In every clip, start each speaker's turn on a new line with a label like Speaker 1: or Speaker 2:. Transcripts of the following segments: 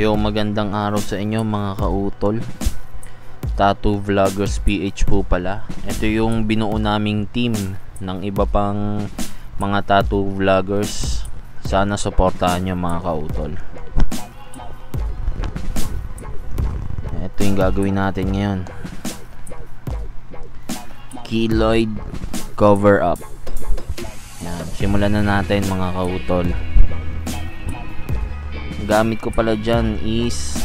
Speaker 1: Yo, magandang araw sa inyo mga kautol. Tattoo Vloggers PH po pala. Ito yung binuo naming team ng iba pang mga tattoo vloggers. Sana suportahan nyo mga kautol. Ito yung gagawin natin ngayon. Keloid cover up. Yan, simulan na natin mga kautol gamit ko pala dyan is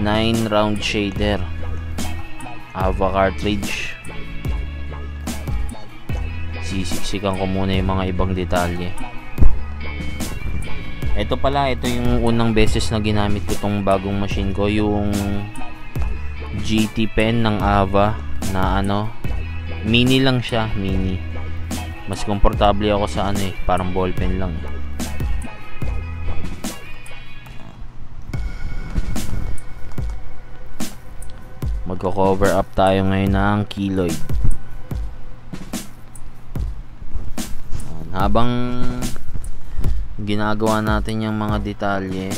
Speaker 1: 9 round shader. Ava cartridge. Sisiksikan ko muna yung mga ibang detalye. Ito pala ito yung unang beses na ginamit ko tong bagong machine ko yung GT pen ng Ava na ano mini lang siya mini. Mas komportable ako sa ano eh parang ballpen lang eh magko-cover up tayo ngayon ng keloid habang ginagawa natin yung mga detalye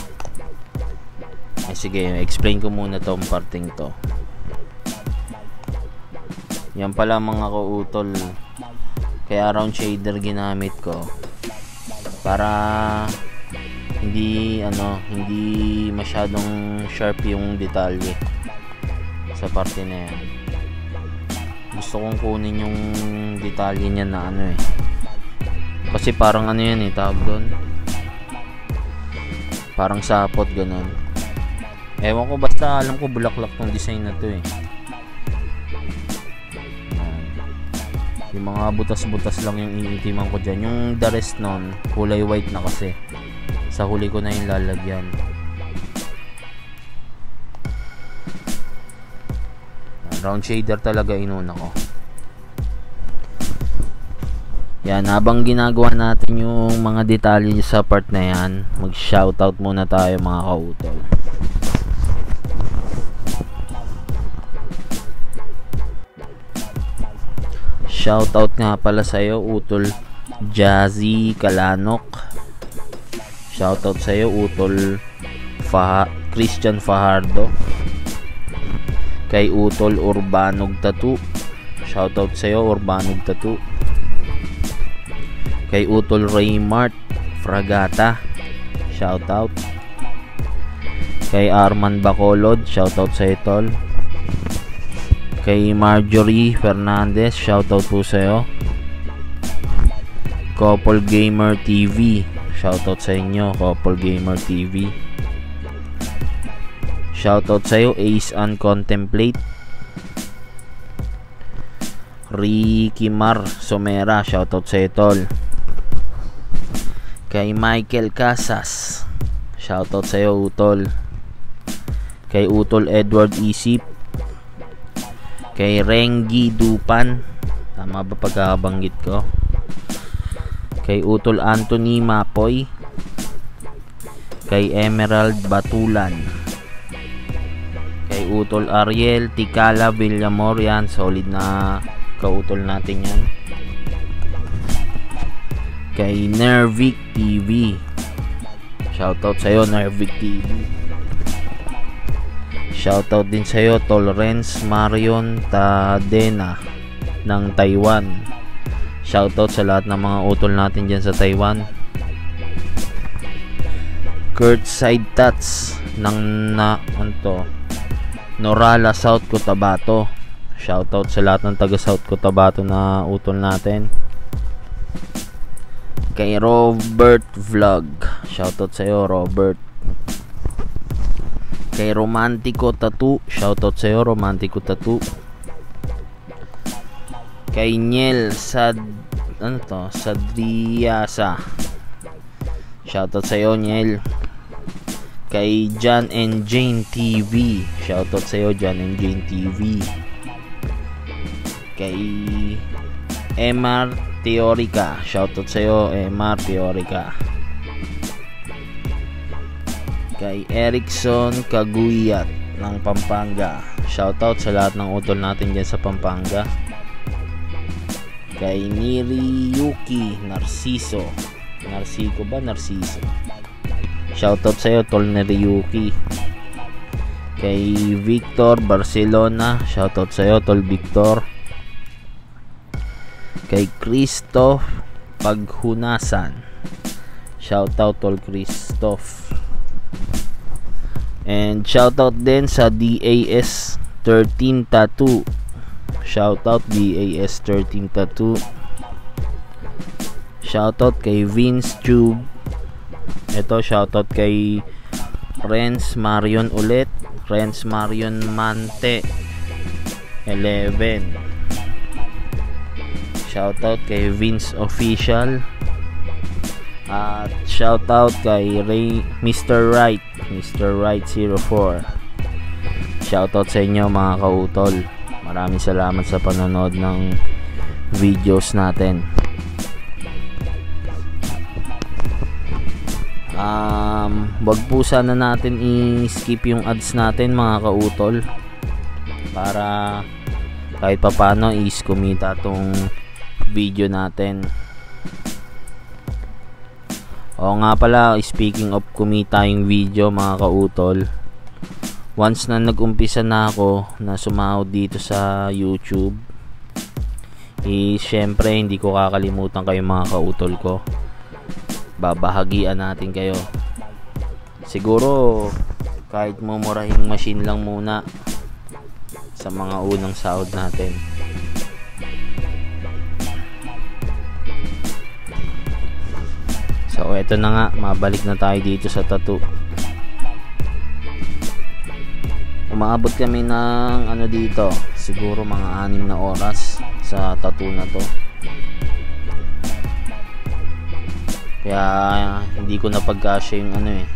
Speaker 1: eh sige explain ko muna tong parting to. Yan pala mga kautol. Kaya round shader ginamit ko para hindi ano hindi masyadong sharp yung detalye sa parte na yan. Gusto kong kunin yung detalye niya na ano eh. Kasi parang ano yan eh tawag doon? Parang sapot ganun. Ewan ko basta alam ko bulaklak tong design na to eh. Yung mga butas-butas lang yung iitiman ko dyan. Yung the rest nun kulay white na kasi. Sa huli ko na yung lalagyan round shader talaga inuna ko. Yan habang ginagawa natin yung mga detalye sa part na yan mag shoutout muna tayo mga kautol. Shoutout nga pala sa iyo utol Jazzy Kalanok. Shoutout sa iyo utol Fa Christian Fajardo kay Utol Urbanog Tattoo shoutout sa iyo Urbanog Tattoo kay Utol Raymart Fragata. Shoutout. Kay Arman Bacolod shoutout sa iyo tol. Kay Marjorie Fernandez shoutout po sa iyo. Couple Gamer TV shoutout sa inyo Couple Gamer TV Shoutout sa'yo, Ace and Contemplate. Ricky Mar Somera, shoutout sa'yo, tol. Kay Michael Casas, shoutout sa'yo, Utol. Kay Utol Edward Isip. Kay Rengi Dupan, tama ba pagkakabanggit ko? Kay Utol Anthony Mapoy. Kay Emerald Batulan kay Utol Ariel, Tikala, Villamor yan, solid na kautol natin yan. Kay Nervic TV shoutout sa'yo Nervic TV shoutout din sa'yo Tolerance Marion Tadena ng Taiwan. Shoutout sa lahat ng mga utol natin dyan sa Taiwan. Kurt Side Tats ng na ano Norala, South Cotabato. Shoutout sa lahat ng taga South Cotabato na utol natin. Kay Robert Vlog. Shoutout sa iyo, Robert. Kay Romantico Tattoo. Shoutout sa iyo, Romantico Tattoo. Kay Niel Sad ano to? Sadriasa. Shoutout sa iyo, Niel kay John and Jane TV shoutout sa iyo John and Jane TV kay Emar Teorica. Shoutout sa iyo Emar Teorica. Kay Erickson Kaguyat ng Pampanga. Shoutout sa lahat ng utol natin dyan sa Pampanga. Kay Niri Yuki Narciso. Narciso ba? Narciso Shoutout sa'yo, Tol Neriyuki. Kay Victor Barcelona. Shoutout sa'yo, Tol Victor. Kay Christoph Paghunasan. Shoutout, Tol Christoph. And shoutout din sa DAS 13 Tattoo. Shoutout DAS 13 Tattoo. Shoutout kay Vince Tube. Ito shoutout kay Renz Marion ulit. Renz Marion Mante 11. Shoutout kay Vince Official. At shoutout kay Ray, Mr. Right, Mr. Right 04. Shoutout sa inyo mga kautol. Maraming salamat sa panonood ng videos natin. Um, wag po sana natin i-skip yung ads natin mga kautol para kahit papano is kumita tong video natin. O nga pala, speaking of kumita yung video mga kautol, once na nag-umpisa na ako na sumahod dito sa YouTube, eh syempre hindi ko kakalimutan kayo mga kautol ko. Babahagian natin kayo. Siguro kahit mumurahing machine lang muna sa mga unang sahod natin. So, eto na nga, mabalik na tayo dito sa tattoo. Umaabot kami ng ano dito, siguro mga anim na oras sa tattoo na to. Kaya hindi ko napagkasya yung ano eh.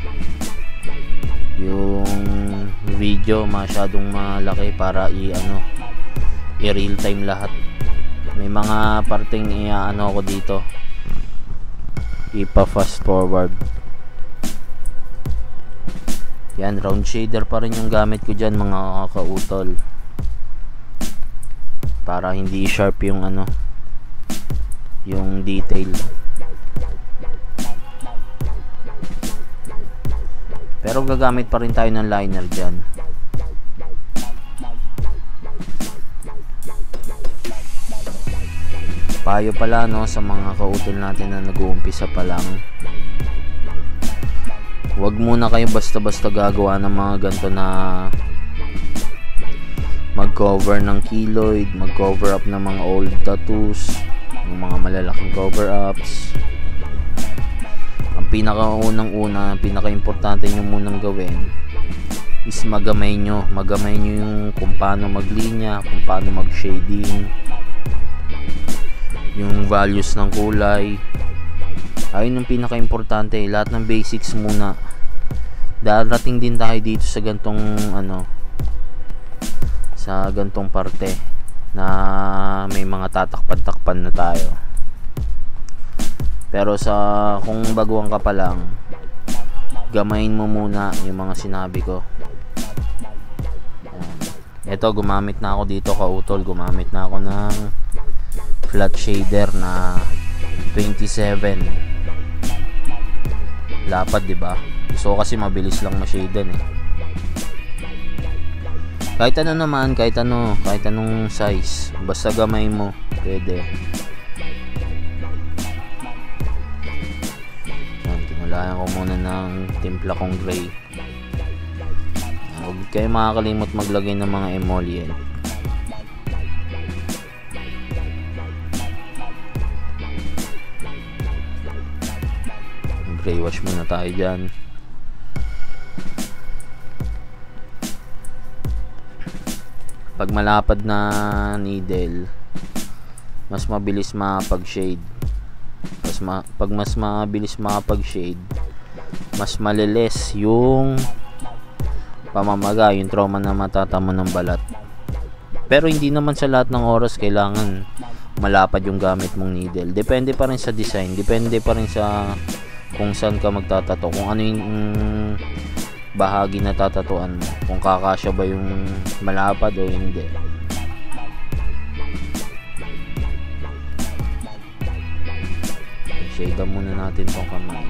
Speaker 1: Yung video masyadong malaki para i ano i real time lahat. May mga parting i ano ako dito ipa fast forward yan round shader pa rin yung gamit ko dyan mga kautol para hindi sharp yung ano yung detail pero gagamit pa rin tayo ng liner dyan. Payo pala no sa mga kautol natin na nag-uumpisa pa lang. Huwag muna kayo basta-basta gagawa ng mga ganito na mag-cover ng keloid mag-cover up ng mga old tattoos ng mga malalaking cover ups ang pinakaunang una ang pinaka-importante nyo munang gawin is magamay nyo. Magamay nyo yung kung paano maglinya kung paano mag shading yung values ng kulay. Ayun yung pinaka-importante. Lahat ng basics muna. Darating din tayo dito sa gantong ano sa gantong parte na may mga tatakpan-takpan na tayo pero sa kung baguhan ka pa lang gamayin mo muna yung mga sinabi ko. Ito gumamit na ako dito kautol. Gumamit na ako ng flat shader na 27 lapad di ba? So kasi mabilis lang ma-shaden eh. Kahit ano naman kahit ano kahit anong size basta gamay mo pwede yan tinulayan ko muna ng timpla kong gray. Huwag kayo makakalimot maglagay ng mga emollient. Gray wash muna tayo dyan. Pag malapad na needle mas mabilis makapag shade mas ma pag mas mabilis makapag shade mas maliles yung pamamaga yung trauma na matatamo ng balat. Pero hindi naman sa lahat ng oras kailangan malapad yung gamit mong needle. Depende pa rin sa design depende pa rin sa kung saan ka magtatato kung ano yung bahagi na tatatuan mo kung kakasya ba yung malapad o hindi shade muna natin tong kamay.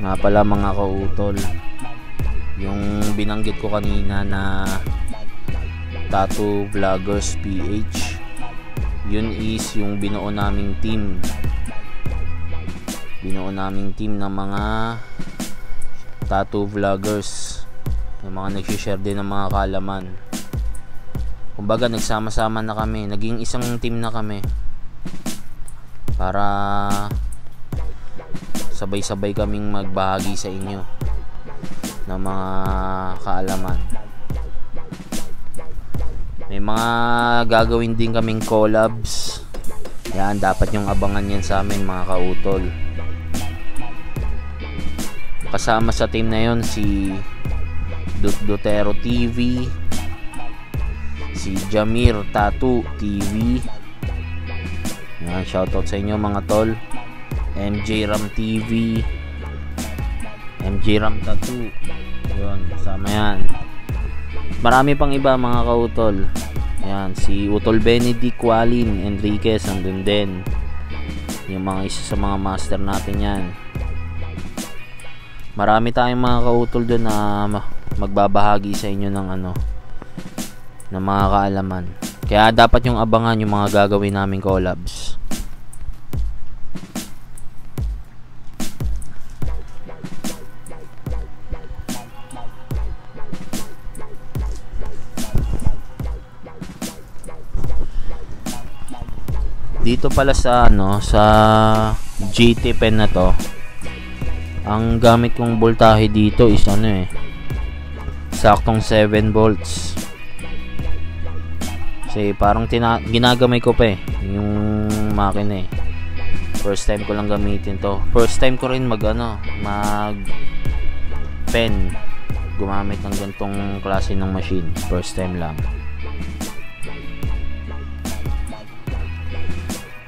Speaker 1: Nga pala mga kautol yung binanggit ko kanina na Tattoo Vloggers PH yun is yung binuo naming team. Binuo naming team ng mga tattoo vloggers yung mga nagsishare din ng mga kalaman kumbaga nagsama-sama na kami. Naging isang team na kami. Para sabay-sabay kaming magbahagi sa inyo ng mga kaalaman. May mga gagawin din kaming collabs. Yan dapat yung abangan yan sa amin mga kautol. Kasama sa team na yon si Dut Dutero TV si Jamir Tattoo TV yan shoutout sa inyo mga tol. MJ Ram TV MJ Ram Tattoo yun kasama yan. Marami pang iba mga kautol. Yan si Utol Benedict Walin Enriquez andun din. Yung mga isa sa mga master natin yan. Marami tayong mga kautol doon na magbabahagi sa inyo ng ano ng mga kaalaman kaya dapat yung abangan yung mga gagawin naming collabs. Dito pala sa ano sa GT pen na to ang gamit kong voltahe dito is ano eh saktong 7 volts kasi parang tina ginagamay ko pa eh. Yung makina eh. First time ko lang gamitin to. First time ko rin mag ano mag pen. Gumamit ng gantong klase ng machine. First time lang.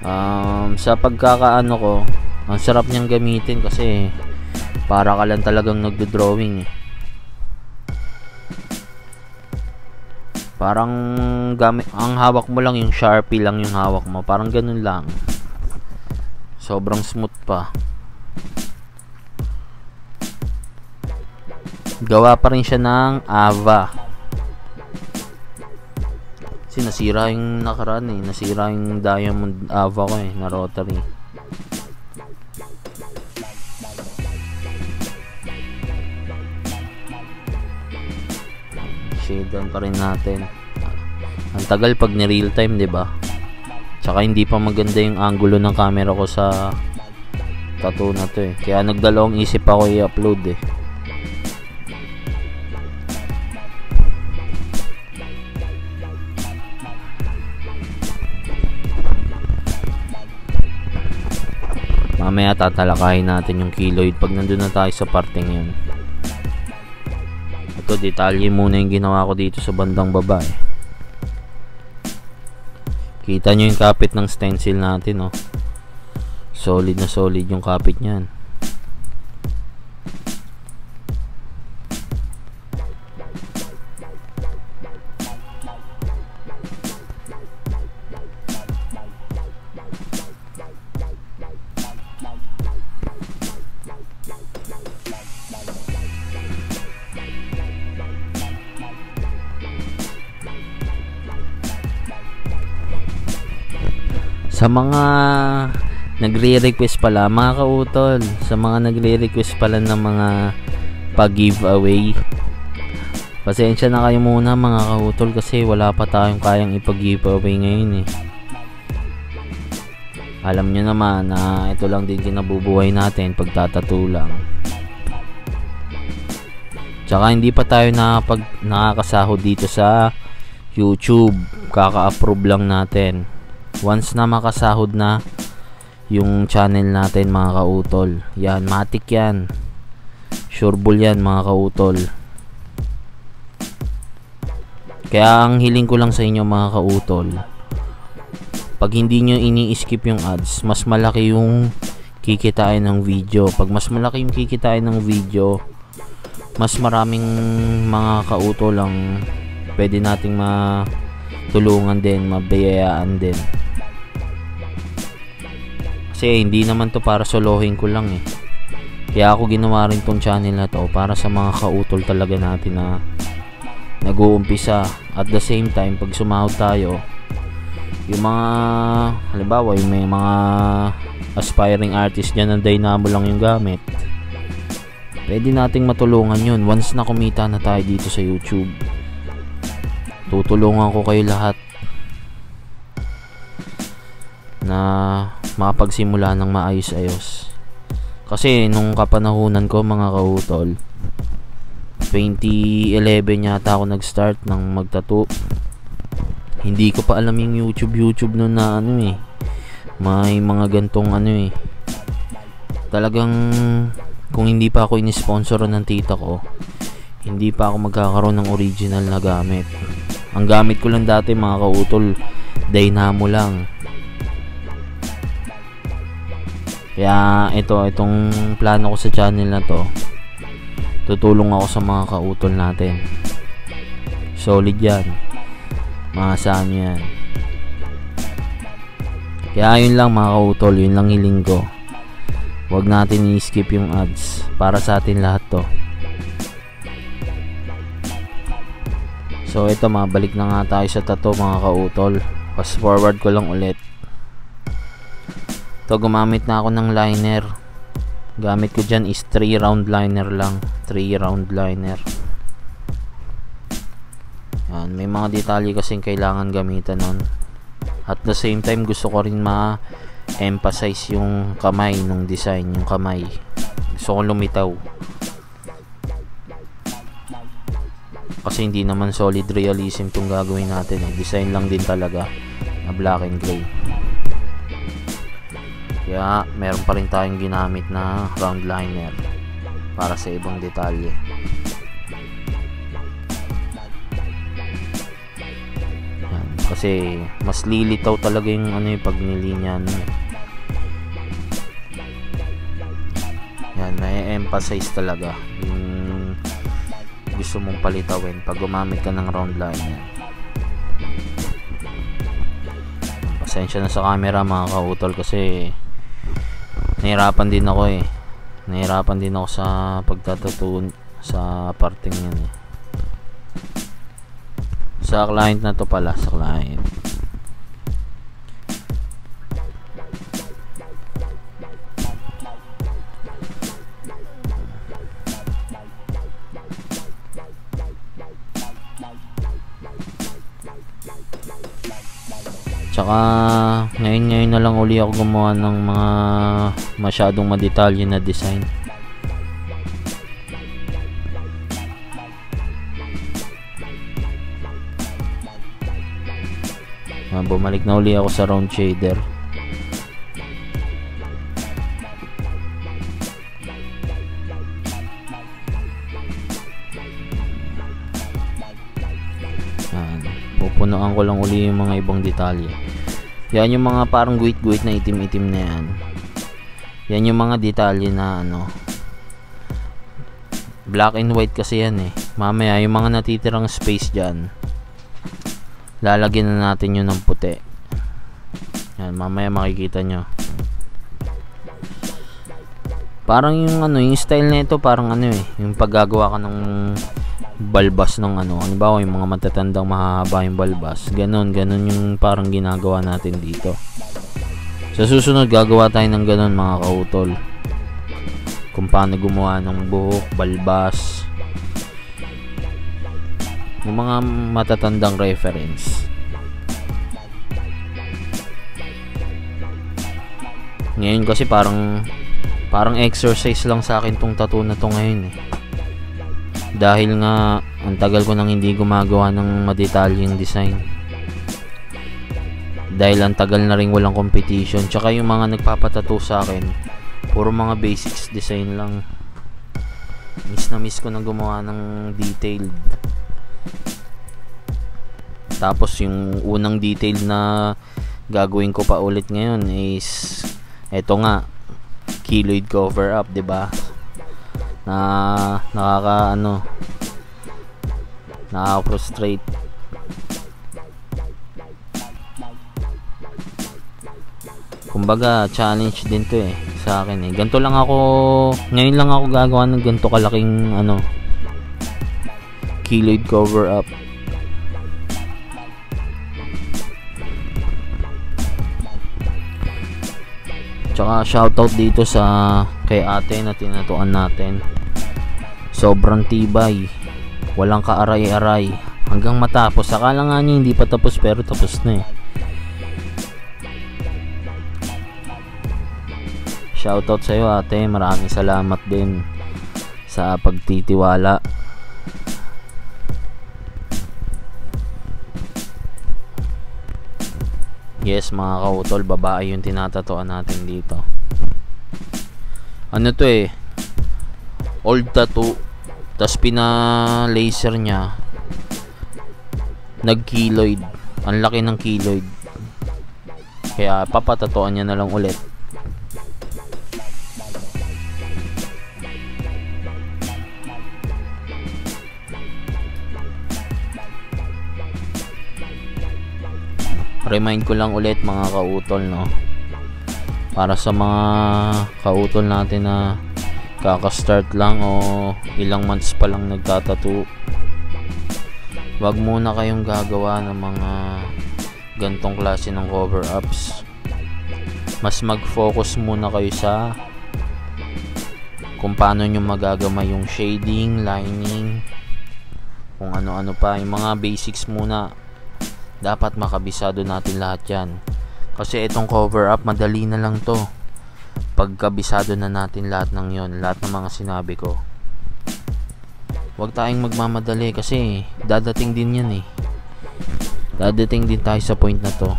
Speaker 1: Um, sa pagkakaano ko ang sarap niyang gamitin kasi para ka lang talagang nagdo-drawing eh. Parang gamit ang hawak mo lang yung sharpie lang yung hawak mo parang ganun lang sobrang smooth pa gawa pa rin siya ng Ava kasi yung nakaraan eh. Nasira yung diamond ava ko eh na rotary. Shade down pa rin natin. Ang tagal pag ni real time, 'di ba? Tsaka hindi pa maganda yung angulo ng camera ko sa tattoo na to eh. Kaya nagdalawang isip ako i-upload eh. mamaya tatalakayin natin yung keloid pag nandun na tayo sa parting yun ito detalye muna yung ginawa ko dito sa bandang baba eh. kita nyo yung kapit ng stencil natin oh. solid na solid yung kapit nyan sa mga nagre-request pala mga kautol sa mga nagre-request pala ng mga pag-giveaway pasensya na kayo muna mga kautol kasi wala pa tayong kayang ipag-giveaway ngayon eh. Alam nyo naman na ito lang din kinabubuhay natin pagtatato lang. Tsaka hindi pa tayo nakapag, nakakasahod dito sa youtube. Kaka-approve lang natin once na makasahod na yung channel natin mga kautol. Yan matik yan. Sureball yan mga kautol. Kaya ang hiling ko lang sa inyo mga kautol pag hindi nyo ini-skip yung ads mas malaki yung kikitain ng video. Pag mas malaki yung kikitain ng video mas maraming mga kautol lang pwede nating matulungan din mabayayaan din kasi hindi naman to para solohin ko lang eh. Kaya ako ginawa rin tong channel na to para sa mga kautol talaga natin na nag-uumpisa. At the same time pag sumahod tayo yung mga halimbawa yung may mga aspiring artist dyan ng dynamo lang yung gamit pwede nating matulungan yun. Once na kumita na tayo dito sa youtube tutulungan ko kayo lahat na makapagsimula ng maayos-ayos. Kasi nung kapanahunan ko mga kautol 2011 yata ako nag-start ng magtato. Hindi ko pa alam yung YouTube YouTube noon na ano eh. May mga gantong ano eh. Talagang kung hindi pa ako in-sponsor ng tita ko hindi pa ako magkakaroon ng original na gamit. Ang gamit ko lang dati mga kautol dynamo lang kaya ito itong plano ko sa channel na to tutulong ako sa mga kautol natin. Solid yan. Maasahan nyo yan. Kaya yun lang mga kautol yun lang hiling ko. Wag natin i-skip yung ads. Para sa atin lahat to. So ito mabalik na nga tayo sa tato mga kautol. Fast forward ko lang ulit to gumamit na ako ng liner. Gamit ko dyan is 3 round liner lang. 3 round liner. Yan may mga detalye kasing kailangan gamitan nun. At the same time gusto ko rin ma emphasize yung kamay nung design yung kamay. Gusto ko lumitaw. Kasi hindi naman solid realism tong gagawin natin. Design lang din talaga na black and gray kaya meron pa rin tayong ginamit na round liner para sa ibang detalye. Yan, kasi mas lilitaw talaga yung ano yung pag nilinyan yan may emphasize talaga yung gusto mong palitawin pag gumamit ka ng round liner pasensya na sa camera mga kautol kasi nahirapan din ako eh. Nahirapan din ako sa pagtatattoo sa parting yan eh. Sa client na to pala sa client Tsaka ngayon ngayon na lang uli ako gumawa ng mga masyadong madetalye na design. Ah, bumalik na uli ako sa round shader. Yan. Pupunuan ko lang uli yung mga ibang detalye. Yan yung mga parang guit-guit na itim-itim na yan. Yan yung mga detalye na ano. Black and white kasi yan eh. Mamaya yung mga natitirang space dyan. Lalagyan na natin yun ng puti. Yan, mamaya makikita nyo. Parang yung ano, yung style na ito parang ano eh, yung paggagawa ka ng balbas ng ano, halimbawa yung mga matatandang mahahaba yung balbas. Ganon, ganon yung parang ginagawa natin dito. Sa susunod, gagawa tayo ng ganon mga kautol. Kung paano gumawa ng buhok, balbas. Yung mga matatandang reference. Ngayon kasi parang parang exercise lang sa akin tong tattoo na to ngayon eh dahil nga ang tagal ko nang hindi gumagawa ng madetalyeng design. Dahil ang tagal na rin walang competition. Tsaka yung mga nagpapatato sa akin puro mga basics design lang. Miss na miss ko na gumawa ng detailed. Tapos yung unang detail na gagawin ko pa ulit ngayon is eto nga keloid cover up 'di ba na nakaka ano nakaka-frustrate kumbaga challenge din to eh sa akin eh. Ganto lang ako, ngayon lang ako gagawa ng ganto kalaking ano, keloid cover up. Tsaka shoutout dito sa kay ate na tinatuan natin. Sobrang tibay. Walang kaaray-aray. Hanggang matapos. Akala nga niya hindi pa tapos pero tapos na eh. Shoutout sa iyo ate. Maraming salamat din sa pagtitiwala. Yes mga kautol, babae yung tinatatuan natin dito. Ano to eh? Old tattoo. Tapos pina-laser niya. Nag-keloid. Ang laki ng keloid. Kaya papatatuan niya na lang ulit. Remind ko lang ulit mga kautol no? Para sa mga kautol natin na kaka-start lang o ilang months pa lang nagtatato wag muna kayong gagawa ng mga gantong klase ng cover ups. Mas mag-focus muna kayo sa kung paano nyo magagamay yung shading, lining kung ano-ano pa. Yung mga basics muna dapat makabisado natin lahat yan. Kasi itong cover up madali na lang to. Pagkabisado na natin lahat ng yon lahat ng mga sinabi ko. Huwag tayong magmamadali kasi dadating din yan eh. Dadating din tayo sa point na to.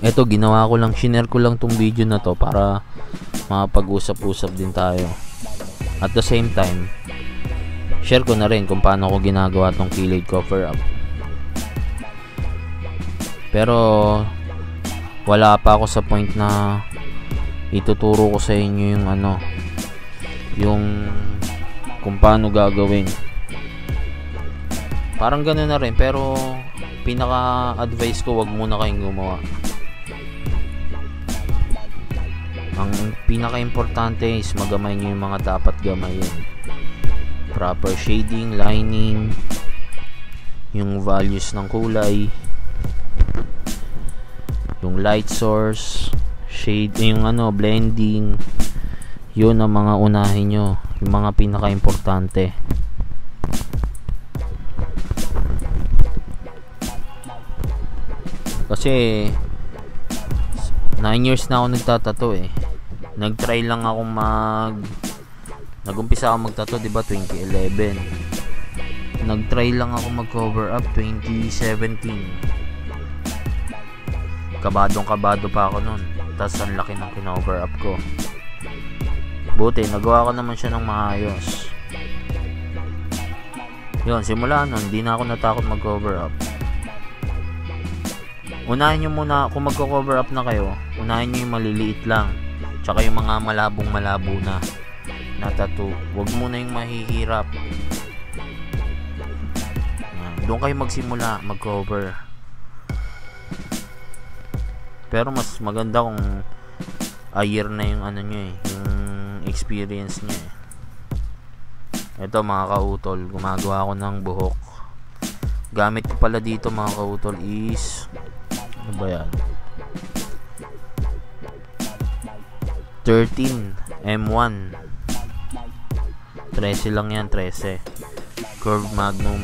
Speaker 1: Eto ginawa ko lang shinare ko lang tong video na to para makapag-usap-usap din tayo. At the same time share ko na rin kung paano ko ginagawa tong keloid cover up pero wala pa ako sa point na ituturo ko sa inyo yung ano yung kung paano gagawin. Parang ganoon na rin pero pinaka advice ko wag muna kayong gumawa. Ang pinaka importante is magamay nyo yung mga dapat gamayin. Proper shading, lining yung values ng kulay yung light source shade yung ano blending yun ang mga unahin nyo yung mga pinaka importante kasi 9 years na ako nagtatato eh. Nag try lang ako mag nagumpisa ako magtato di ba 2011 nag try lang ako mag cover up 2017 kabadong kabado pa ako nun. Tapos ang laki ng kinover up ko. Buti nagawa ko naman siya ng maayos. Yun simula nun hindi na ako natakot mag cover up unahin nyo muna kung magko cover up na kayo unahin nyo yung maliliit lang. Tsaka yung mga malabong malabo na na tattoo. Wag muna yung mahihirap. Doon kayo magsimula mag cover pero mas maganda kung a year na yung ano nyo eh yung experience nyo eh. Ito mga kautol gumagawa ako ng buhok. Gamit ko pala dito mga kautol is ano ba yan? 13 M1 13 lang yan 13 curve magnum.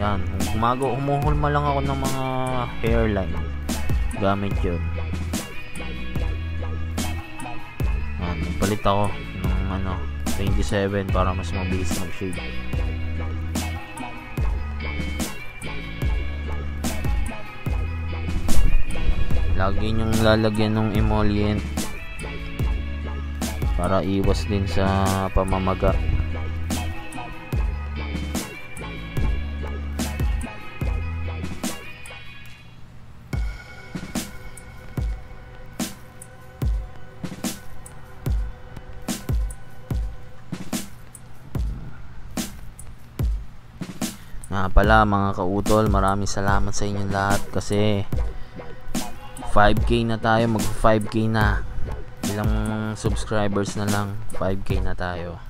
Speaker 1: Yan gumagawa humuhulma lang ako ng mga hairline gamit yun. Ah, palit ako ng ano 27 para mas mabilis mag shade lagi nyong lalagyan ng emollient para iwas din sa pamamaga nga pala mga kautol maraming salamat sa inyong lahat kasi 5k na tayo mag 5k na. Ilang subscribers na lang 5k na tayo.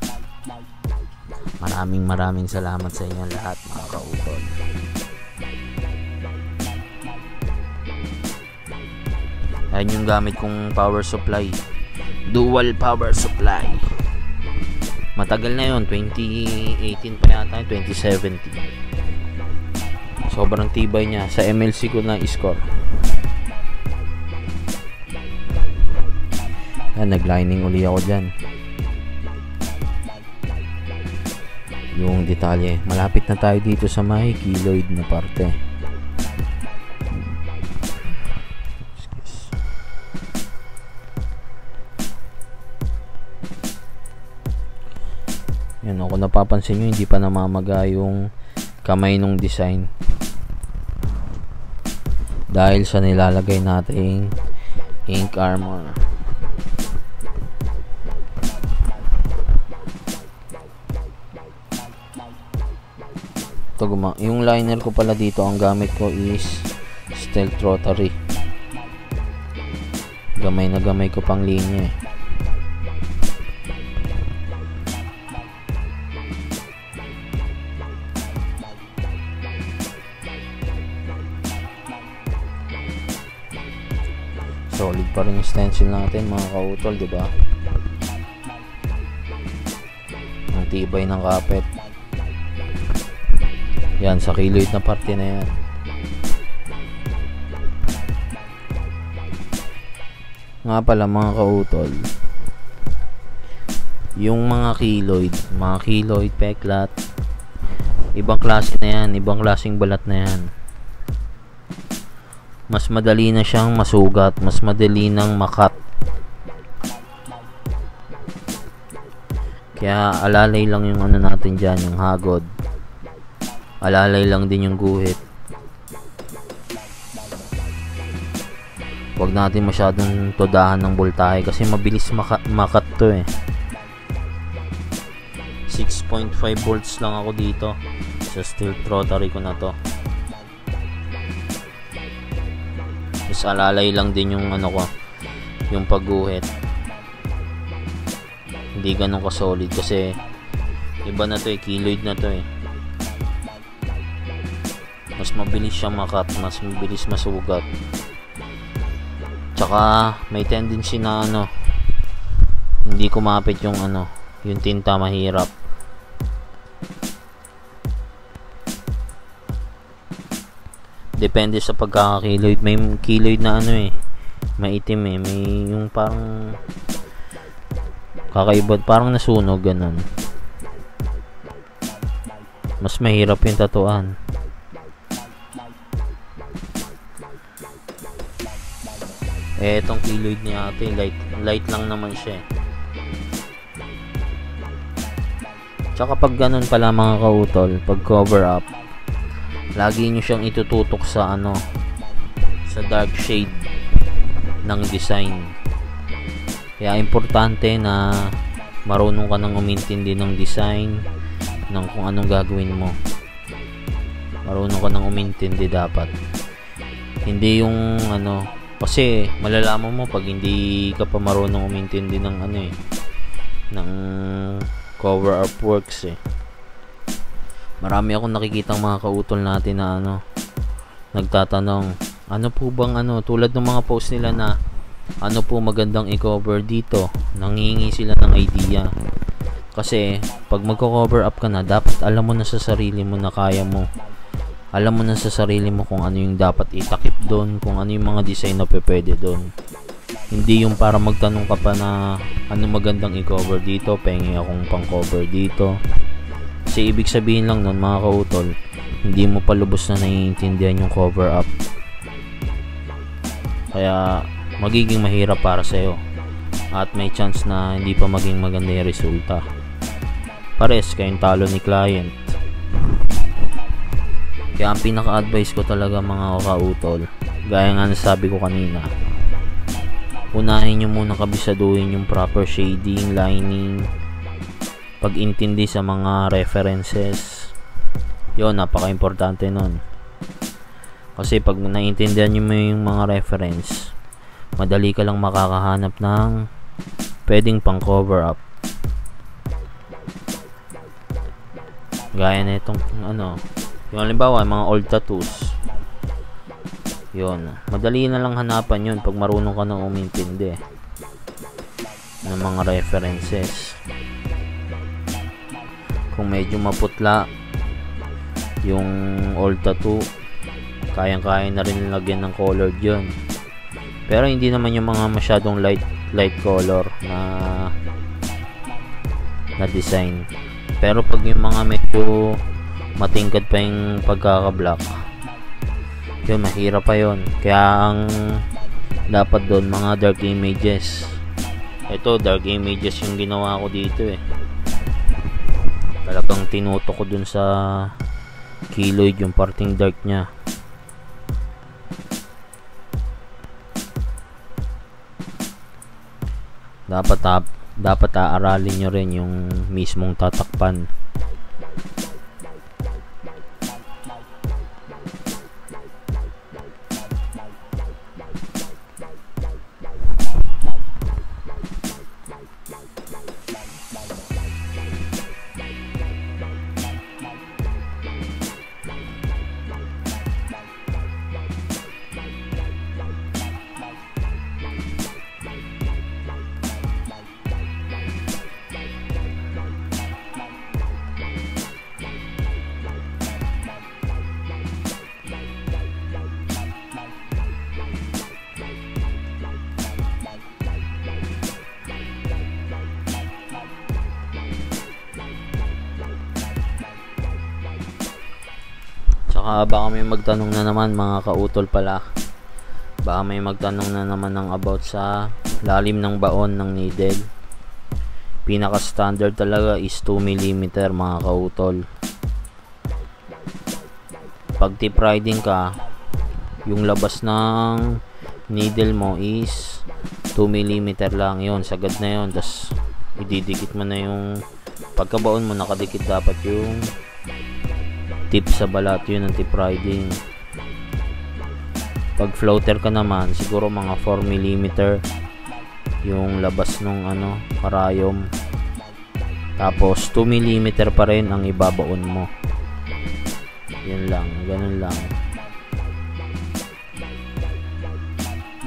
Speaker 1: Maraming maraming salamat sa inyo lahat mga kautol. Ayan yung gamit kong power supply. Dual power supply. Matagal na yon 2018 pa yata 2017 sobrang tibay niya. Sa MLC ko na score. Yan naglining uli ako dyan. Yung detalye. Malapit na tayo dito sa may kiloid na parte. Yan, ako napapansin nyo, hindi pa namamaga yung kamay nung design. Dahil sa nilalagay nating ink armor. Ito guma yung liner ko pala dito, ang gamit ko is Stealth Rotary. Gamay na gamay ko pang linya eh. Pa rin yung stencil natin mga kautol di ba? Ang tibay ng kapet yan sa kiloid na parte na yan. Nga pala mga kautol yung mga kiloid mga kiloid peklat ibang klase na yan ibang klaseng balat na yan mas madali na siyang masugat, mas madali nang makat. Kaya alalay lang yung ano natin dyan, yung hagod. Alalay lang din yung guhit. Huwag natin masyadong todahan ng voltahe kasi mabilis maka makat to eh. 6.5 volts lang ako dito sa steel rotary ko na to. Tapos alalay lang din yung ano ko, yung pagguhit. Hindi ganun ka solid kasi iba na to eh, kiloid na to eh. Mas mabilis siya makat, mas mabilis masugat. Tsaka may tendency na ano, hindi kumapit yung ano, yung tinta mahirap. Depende sa pagkakakiloid. May kiloid na ano eh. Maitim eh. May yung parang kakaiba. Parang nasunog ganun. Mas mahirap yung tatuan. Eh itong kiloid ni ate light, light lang naman siya eh. Tsaka pag ganun pala mga kautol pag cover up lagi nyo siyang itututok sa ano sa dark shade ng design. Kaya importante na marunong ka nang umintindi ng design ng kung anong gagawin mo. Marunong ka nang umintindi dapat. Hindi yung ano kasi malalaman mo pag hindi ka pa marunong umintindi ng ano eh ng cover up works eh marami akong nakikitang mga kautol natin na ano nagtatanong ano po bang ano tulad ng mga post nila na ano po magandang i-cover dito nangingi sila ng idea. Kasi pag magko-cover up ka na dapat alam mo na sa sarili mo na kaya mo. Alam mo na sa sarili mo kung ano yung dapat itakip doon kung ano yung mga design na pwede doon. Hindi yung para magtanong ka pa na ano magandang i-cover dito? Pengi akong pang cover dito kasi ibig sabihin lang nun mga kautol, hindi mo pa lubos na naiintindihan yung cover up. Kaya magiging mahirap para sa'yo. At may chance na hindi pa maging maganda yung resulta. Pares kayong talo ni client. Kaya ang pinaka-advice ko talaga mga kautol, gaya nga nasabi ko kanina, unahin nyo muna kabisaduhin yung proper shading, lining, pag-intindi sa mga references. Yon napaka-importante nun. Kasi pag naiintindihan nyo mo yung mga reference madali ka lang makakahanap ng pwedeng pang cover up. Gaya na itong ano yung halimbawa mga old tattoos. Yun madali na lang hanapan yun pag marunong ka na umintindi ng mga references kung medyo maputla yung old tattoo kayang kaya na rin lagyan ng colored yun pero hindi naman yung mga masyadong light light color na na design. Pero pag yung mga medyo matingkad pa yung pagkaka-black yun mahirap pa yun. Kaya ang dapat doon mga dark images. Ito dark images yung ginawa ko dito eh talagang tinuto ko dun sa keloid yung parting dark nya dapat dapat aaralin nyo rin yung mismong tatakpan magtanong na naman mga kautol pala. Baka may magtanong na naman ng about sa lalim ng baon ng needle. Pinaka standard talaga is 2 mm mga kautol. Pag tip riding ka, yung labas ng needle mo is 2 mm lang yon sagad na yon tas ididikit mo na yung pagkabaon mo nakadikit dapat yung tip sa balat yun ang tip riding. Pag floater ka naman siguro mga 4 mm yung labas nung ano karayom tapos 2 mm pa rin ang ibabaon mo. Yun lang ganun lang.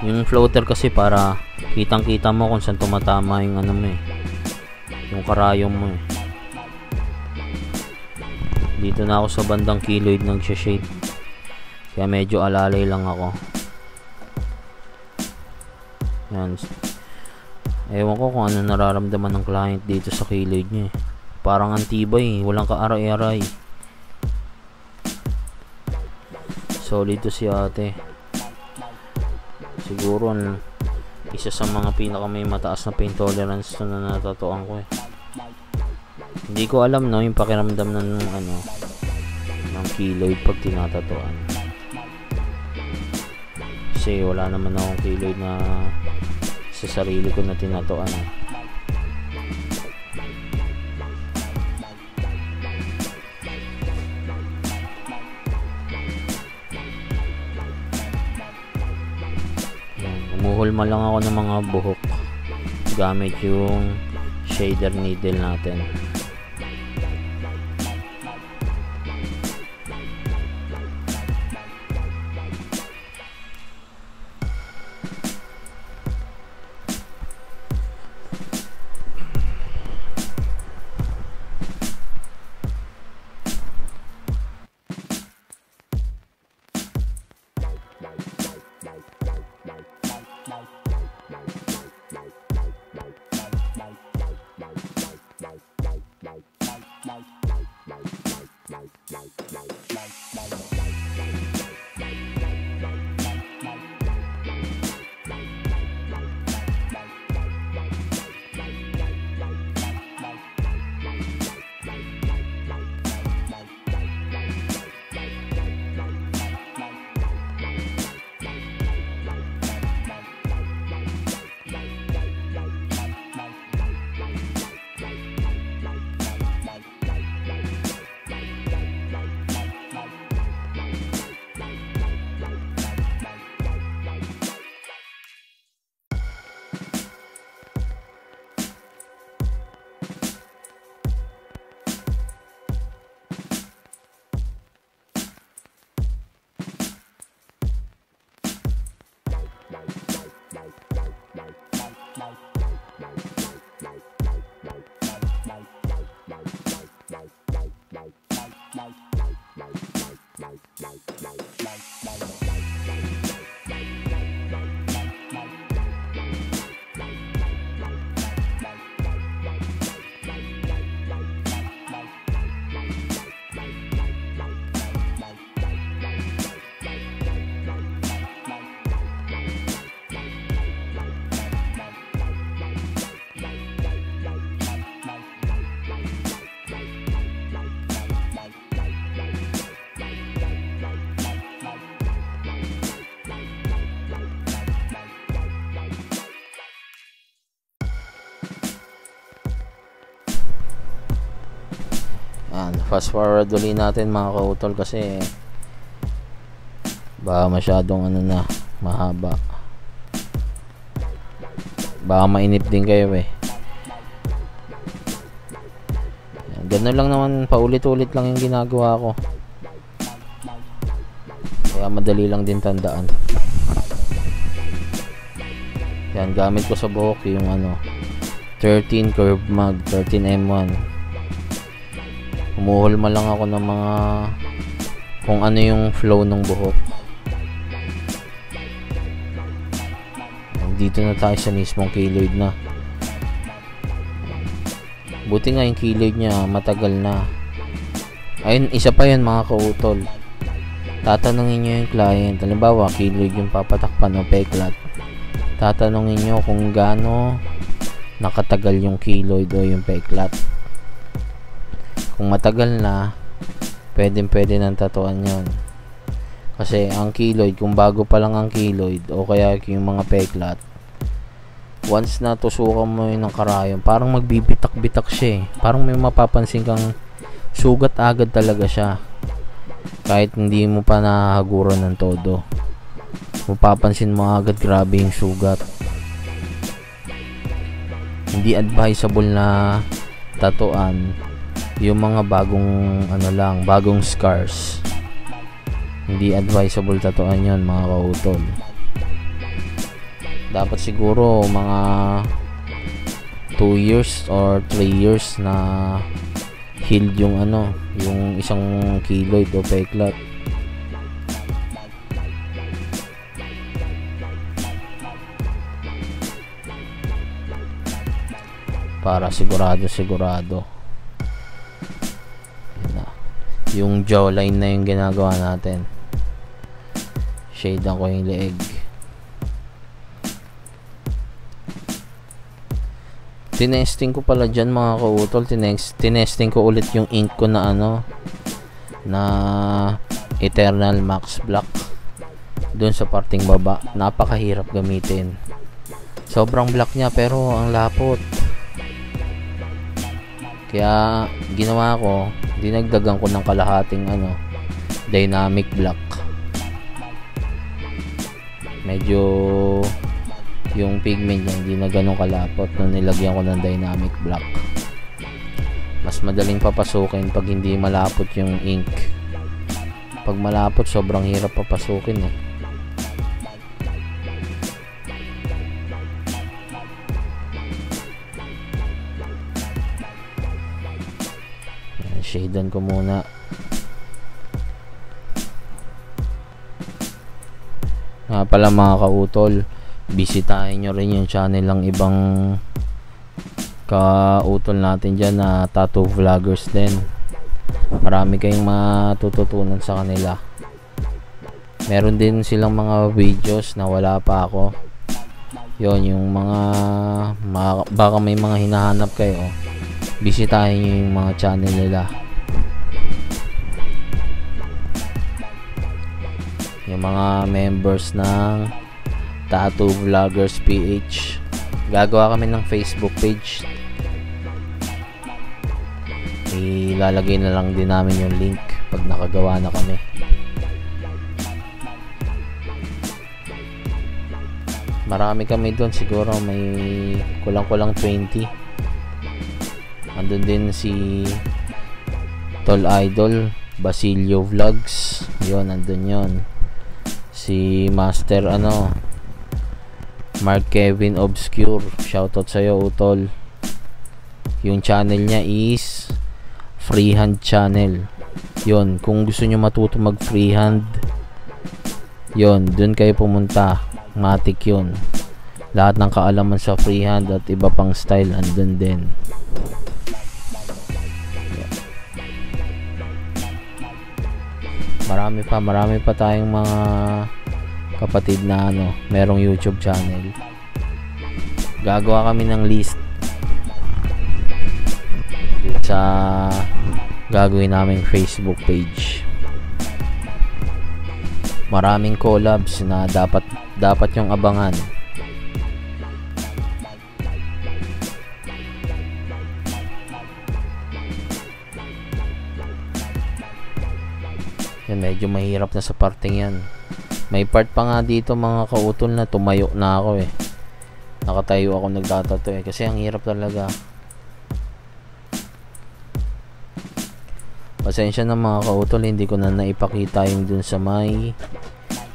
Speaker 1: Yung floater kasi para kitang kita mo kung saan tumatama yung ano mo eh yung karayom mo eh dito na ako sa bandang kiloid nagsha-shade kaya medyo alalay lang ako. Yan. Ewan ko kung ano nararamdaman ng client dito sa kiloid niya eh. parang antibay walang kaaray-aray. Solid to si ate. Siguro isa sa mga pinaka may mataas na pain tolerance na natatuan ko eh hindi ko alam no yung pakiramdam ng ano ng keloid pag tinatatuan kasi wala naman akong keloid na sa sarili ko na tinatuan eh. umuhulma lang ako ng mga buhok gamit yung shader needle natin fast forward ulit natin mga kautol kasi baka masyadong ano na mahaba. Baka mainip din kayo eh. Ganun lang naman paulit-ulit lang yung ginagawa ko. Kaya madali lang din tandaan. Yan gamit ko sa buhok yung ano 13 curve mag 13 M1 humuhulma lang ako ng mga kung ano yung flow ng buhok. Dito na tayo sa mismong keloid na. Buti nga yung keloid niya matagal na. Ayun isa pa yun mga kautol. Tatanungin nyo yung client. Halimbawa keloid yung papatakpan o peklat. Tatanungin nyo kung gaano nakatagal yung keloid o yung peklat kung matagal na pwedeng pwede nang tatuan yon kasi ang keloid, kung bago pa lang ang keloid o kaya yung mga peklat, once na tusukan mo yun ng karayom, parang magbibitak-bitak siya eh. Parang may mapapansin kang sugat agad talaga siya. Kahit hindi mo pa nahaguran ng todo. Mapapansin mo agad grabe yung sugat. Hindi advisable na tatuan yung mga bagong ano lang, bagong scars. Hindi advisable tatuan yon mga kautol. Dapat siguro mga 2 years or 3 years na healed yung ano yung isang keloid o peklat. Para sigurado sigurado yung jawline na yung ginagawa natin. Shade ko yung leeg. Tinesting ko pala dyan mga kautol. Tinest, tinesting ko ulit yung ink ko na ano na Eternal Max Black. Dun sa parting baba. Napakahirap gamitin. Sobrang black niya pero ang lapot kaya ginawa ko dinagdagan ko ng kalahating ano dynamic black medyo yung pigment niya hindi na ganun kalapot nung nilagyan ko ng dynamic black mas madaling papasukin pag hindi malapot yung ink. Pag malapot sobrang hirap papasukin eh shadean ko muna. Nga pala mga kautol bisitahin nyo rin yung channel ng ibang kautol natin dyan na tattoo vloggers din. Marami kayong matututunan sa kanila. Meron din silang mga videos na wala pa ako. Yon yung mga baka may mga hinahanap kayo bisitahin nyo yung mga channel nila. Yung mga members ng Tattoo Vloggers PH gagawa kami ng Facebook page. Ilalagay na lang din namin yung link pag nakagawa na kami. Marami kami doon siguro may kulang kulang 20 andun din si Tol Idol Basilio Vlogs. Yon andun yon si Master ano Mark Kevin Obscure. Shoutout sa'yo utol. Yung channel niya is freehand channel. Yon kung gusto nyo matuto mag freehand yon dun kayo pumunta. Matik yun. Lahat ng kaalaman sa freehand at iba pang style andun din marami pa marami pa tayong mga kapatid na ano, merong YouTube channel. Gagawa kami ng list sa gagawin naming Facebook page. Maraming collabs na dapat dapat yung abangan. Yan, medyo mahirap na sa parting yan. May part pa nga dito mga kautol na tumayo na ako eh. Nakatayo ako nagtatato eh. Kasi ang hirap talaga. Pasensya na mga kautol, hindi ko na naipakita yung dun sa may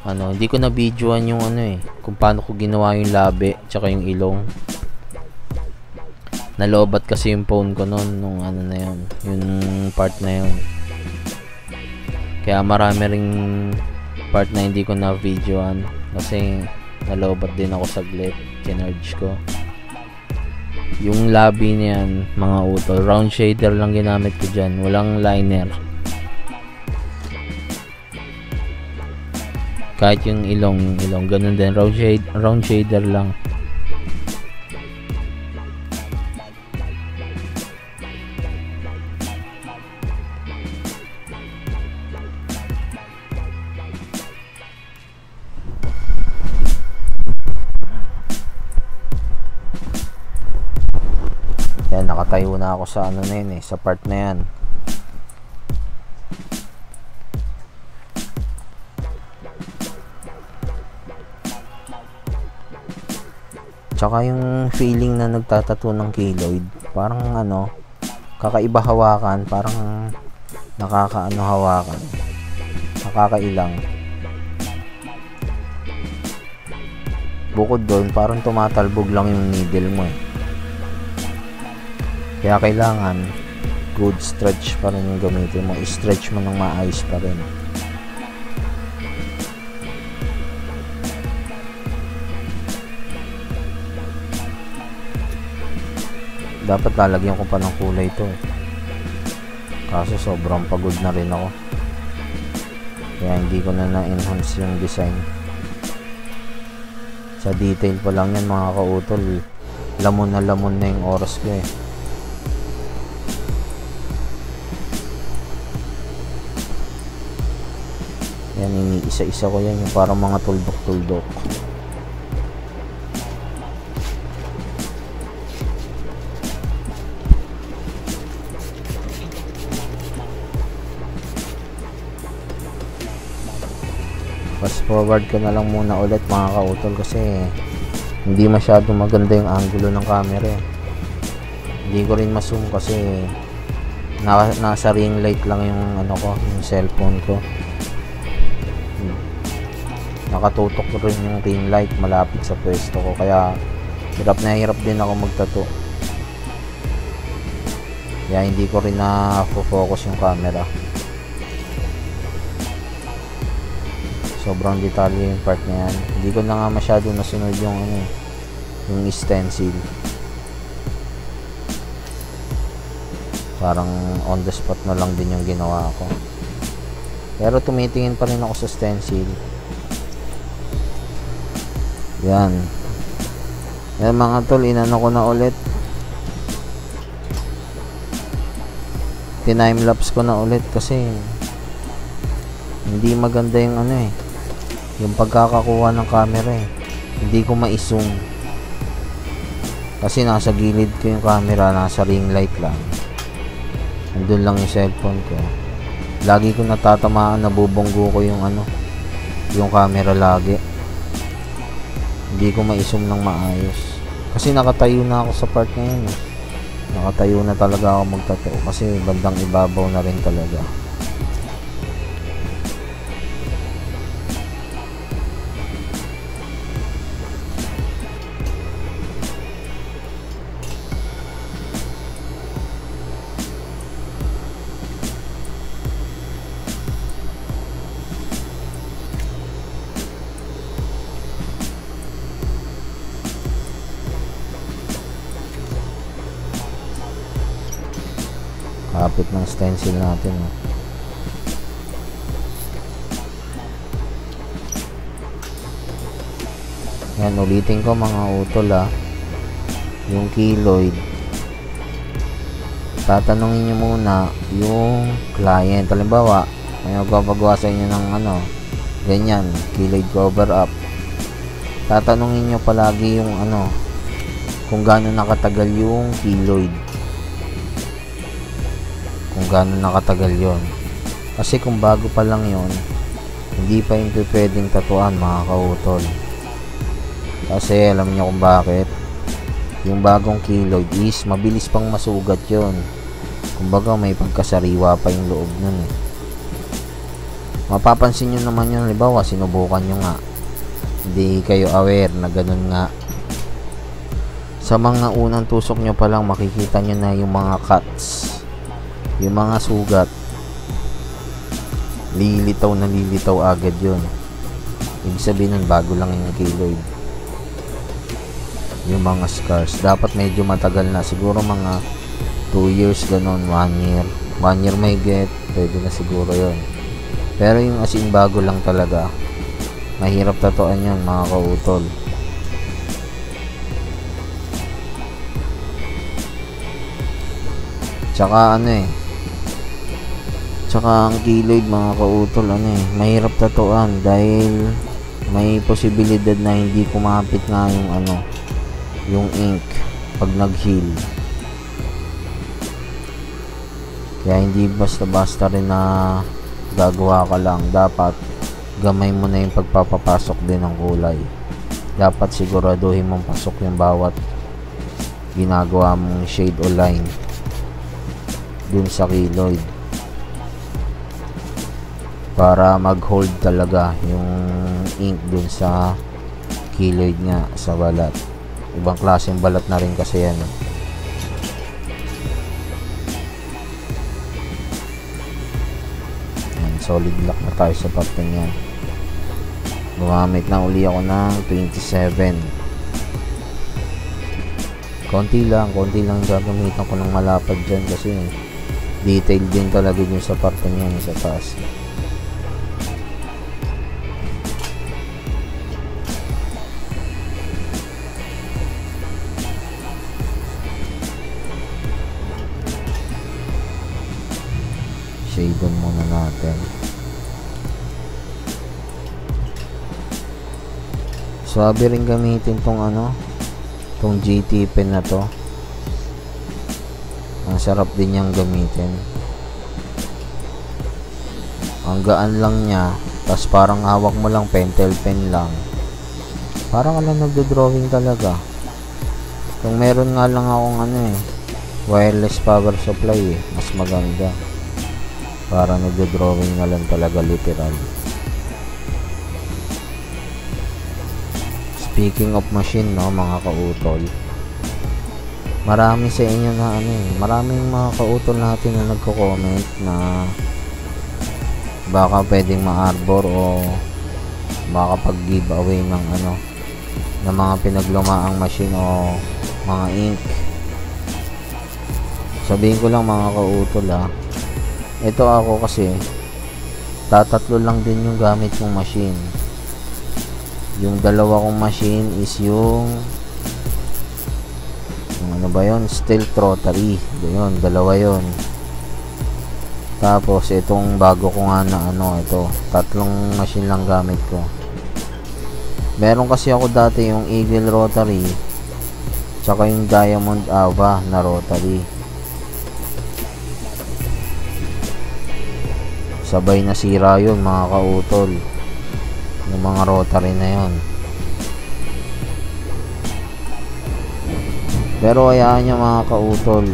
Speaker 1: ano, hindi ko na videoan yung ano eh, kung paano ko ginawa yung labi tsaka yung ilong. Nalobat kasi yung phone ko noon nung ano na yun, yung part na yun. Kaya marami ring part na hindi ko na videoan kasi nalobat din ako saglit, kinurge ko. Yung labi niyan, mga utol, round shader lang ginamit ko dyan, walang liner. kahit yung ilong ilong ganun din. Round shade round shader lang nakatayo na ako sa ano na yun eh, sa part na yan. Tsaka yung feeling na nagtatato ng keloid, parang ano, kakaiba hawakan, parang nakakaano hawakan. Nakakailang. Bukod doon, parang tumatalbog lang yung needle mo eh. Kaya kailangan good stretch pa rin yung gamitin mo. I-stretch mo ng maayos pa rin. dapat lalagyan ko pa ng kulay ito eh. kaso sobrang pagod na rin ako kaya hindi ko na na-enhance yung design sa detail pa lang yan mga kautol lamon na lamon na yung oras ko eh yan iniisa-isa ko yan yung parang mga tuldok-tuldok fast forward ko na lang muna ulit mga kautol kasi hindi masyado maganda yung angulo ng camera eh. hindi ko rin masum kasi na, nasa ring light lang yung ano ko yung cellphone ko nakatutok rin yung ring light malapit sa pwesto ko. Kaya hirap na hirap din ako magtato. Kaya hindi ko rin na focus yung camera. Sobrang detalye yung part na yan. Hindi ko na nga masyado nasunod yung ano yung stencil. Parang on the spot na lang din yung ginawa ko. Pero tumitingin pa rin ako sa stencil yan. Yan mga tol inano ko na ulit. Tinime lapse ko na ulit kasi hindi maganda yung ano eh. Yung pagkakakuha ng camera eh. Hindi ko ma-zoom. Kasi nasa gilid ko yung camera nasa ring light lang. Andun lang yung cellphone ko. Lagi ko natatamaan nabubunggo ko yung ano yung camera lagi hindi ko ma-zoom ng maayos. Kasi nakatayo na ako sa part na yun eh. nakatayo na talaga ako magtato kasi bandang ibabaw na rin talaga stencil natin oh. yan ulitin ko mga utol ah. Yung keloid. Tatanungin nyo muna yung client. Halimbawa may magpapagawa sa inyo ng ano ganyan keloid cover up. Tatanungin nyo palagi yung ano kung gaano nakatagal yung keloid gaano nakatagal yon
Speaker 2: Kasi kung bago pa lang yon hindi pa yung pwedeng tatuan mga kautol. Kasi alam niyo kung bakit. Yung bagong keloid is mabilis pang masugat yon Kumbaga may pagkasariwa pa yung loob nun eh. Mapapansin nyo naman yun, halimbawa sinubukan nyo nga. Hindi kayo aware na ganun nga. Sa mga unang tusok nyo pa lang makikita nyo na yung mga cuts. Yung mga sugat. Lilitaw na lilitaw agad yun. Ibig sabihin nun bago lang yung keloid. Yung mga scars. Dapat medyo matagal na. Siguro mga 2 years ganon 1 year. 1 year may get pwede na siguro yon pero yung as in bago lang talaga mahirap tatuan yan mga kautol. Tsaka ano eh tsaka ang keloid mga kautol ano eh mahirap tatuan dahil may posibilidad na hindi kumapit nga yung ano yung ink pag nag-heal. Kaya hindi basta-basta rin na gagawa ka lang. Dapat gamay mo na yung pagpapapasok din ng kulay. Dapat siguraduhin mong pasok yung bawat ginagawa mong shade o line dun sa keloid para mag-hold talaga yung ink dun sa keloid nga sa balat. Ibang klaseng balat na rin kasi yan eh. yan, solid lock na tayo sa part yan gumamit na uli ako ng 27 konti lang konti lang gagamitan ko ng malapad dyan kasi detail din talaga dun sa part yan sa taas shade muna natin. Swabe rin gamitin tong ano tong GT pen na to. Ang sarap din niyang gamitin. Ang gaan lang niya tas parang hawak mo lang pentel pen lang. Parang alam nagdo-drawing talaga. Kung meron nga lang akong ano eh wireless power supply eh mas maganda para nagdo-drawing na lang talaga literal. Speaking of machine no mga kautol. Marami sa inyo na ano eh maraming mga kautol natin na nagko-comment na baka pwedeng ma-arbor o baka pag giveaway ng ano ng mga pinaglumaang machine o mga ink. Sabihin ko lang mga kautol ha ito ako kasi tatatlo lang din yung gamit kong machine. Yung dalawa kong machine is yung yung ano ba yon steel rotary yun dalawa yon tapos itong bago ko nga na ano ito tatlong machine lang gamit ko. Meron kasi ako dati yung eagle rotary tsaka yung diamond ava na rotary sabay na sira yun mga kautol. Yung mga rotary na yun. Pero hayaan nyo mga kautol.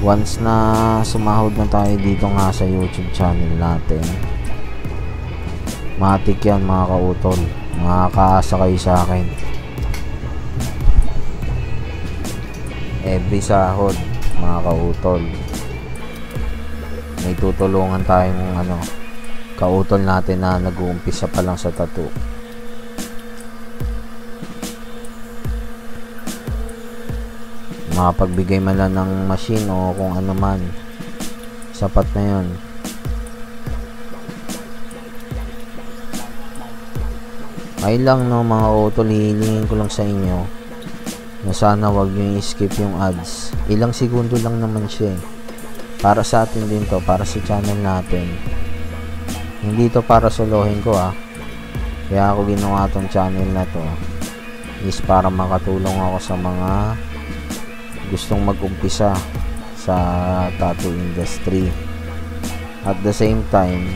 Speaker 2: Once na sumahod na tayo dito nga sa youtube channel natin matik yan mga kautol. Makakaasa sa akin. Every sahod mga kautol may tutulungan tayong ano kautol natin na nag-uumpisa pa lang sa tattoo. Makapagbigay man lang ng machine o kung ano man sapat na yun. Ay lang no mga utol hihilingin ko lang sa inyo na sana wag nyo i-skip yung ads. Ilang segundo lang naman siya eh para sa atin din to para sa channel natin. Hindi to para solohin ko ah. Kaya ako ginawa tong channel na to is para makatulong ako sa mga gustong mag-umpisa sa tattoo industry. At the same time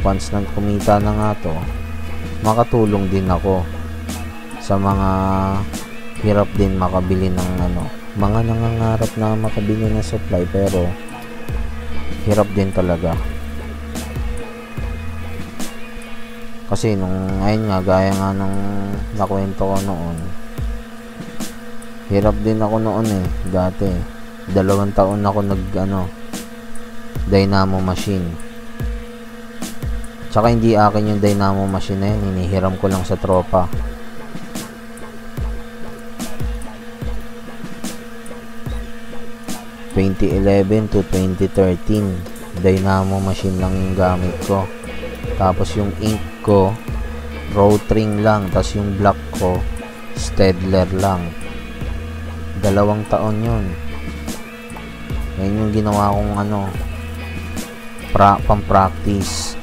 Speaker 2: once nang kumita na nga to makatulong din ako sa mga hirap din makabili ng ano mga nangangarap na makabili ng supply pero hirap din talaga kasi nung ayun nga gaya nga nung nakwento ko noon hirap din ako noon eh dati dalawang taon ako nag ano dynamo machine Tsaka hindi akin yung dynamo machine yun. Hinihiram ko lang sa tropa. ...2011 to 2013... ...dynamo machine lang yung gamit ko. Tapos yung ink ko... ...rotring lang. Tapos yung black ko... ...Stedler lang. Dalawang taon yun. Yan yung ginawa kong ano... Pra pang-practice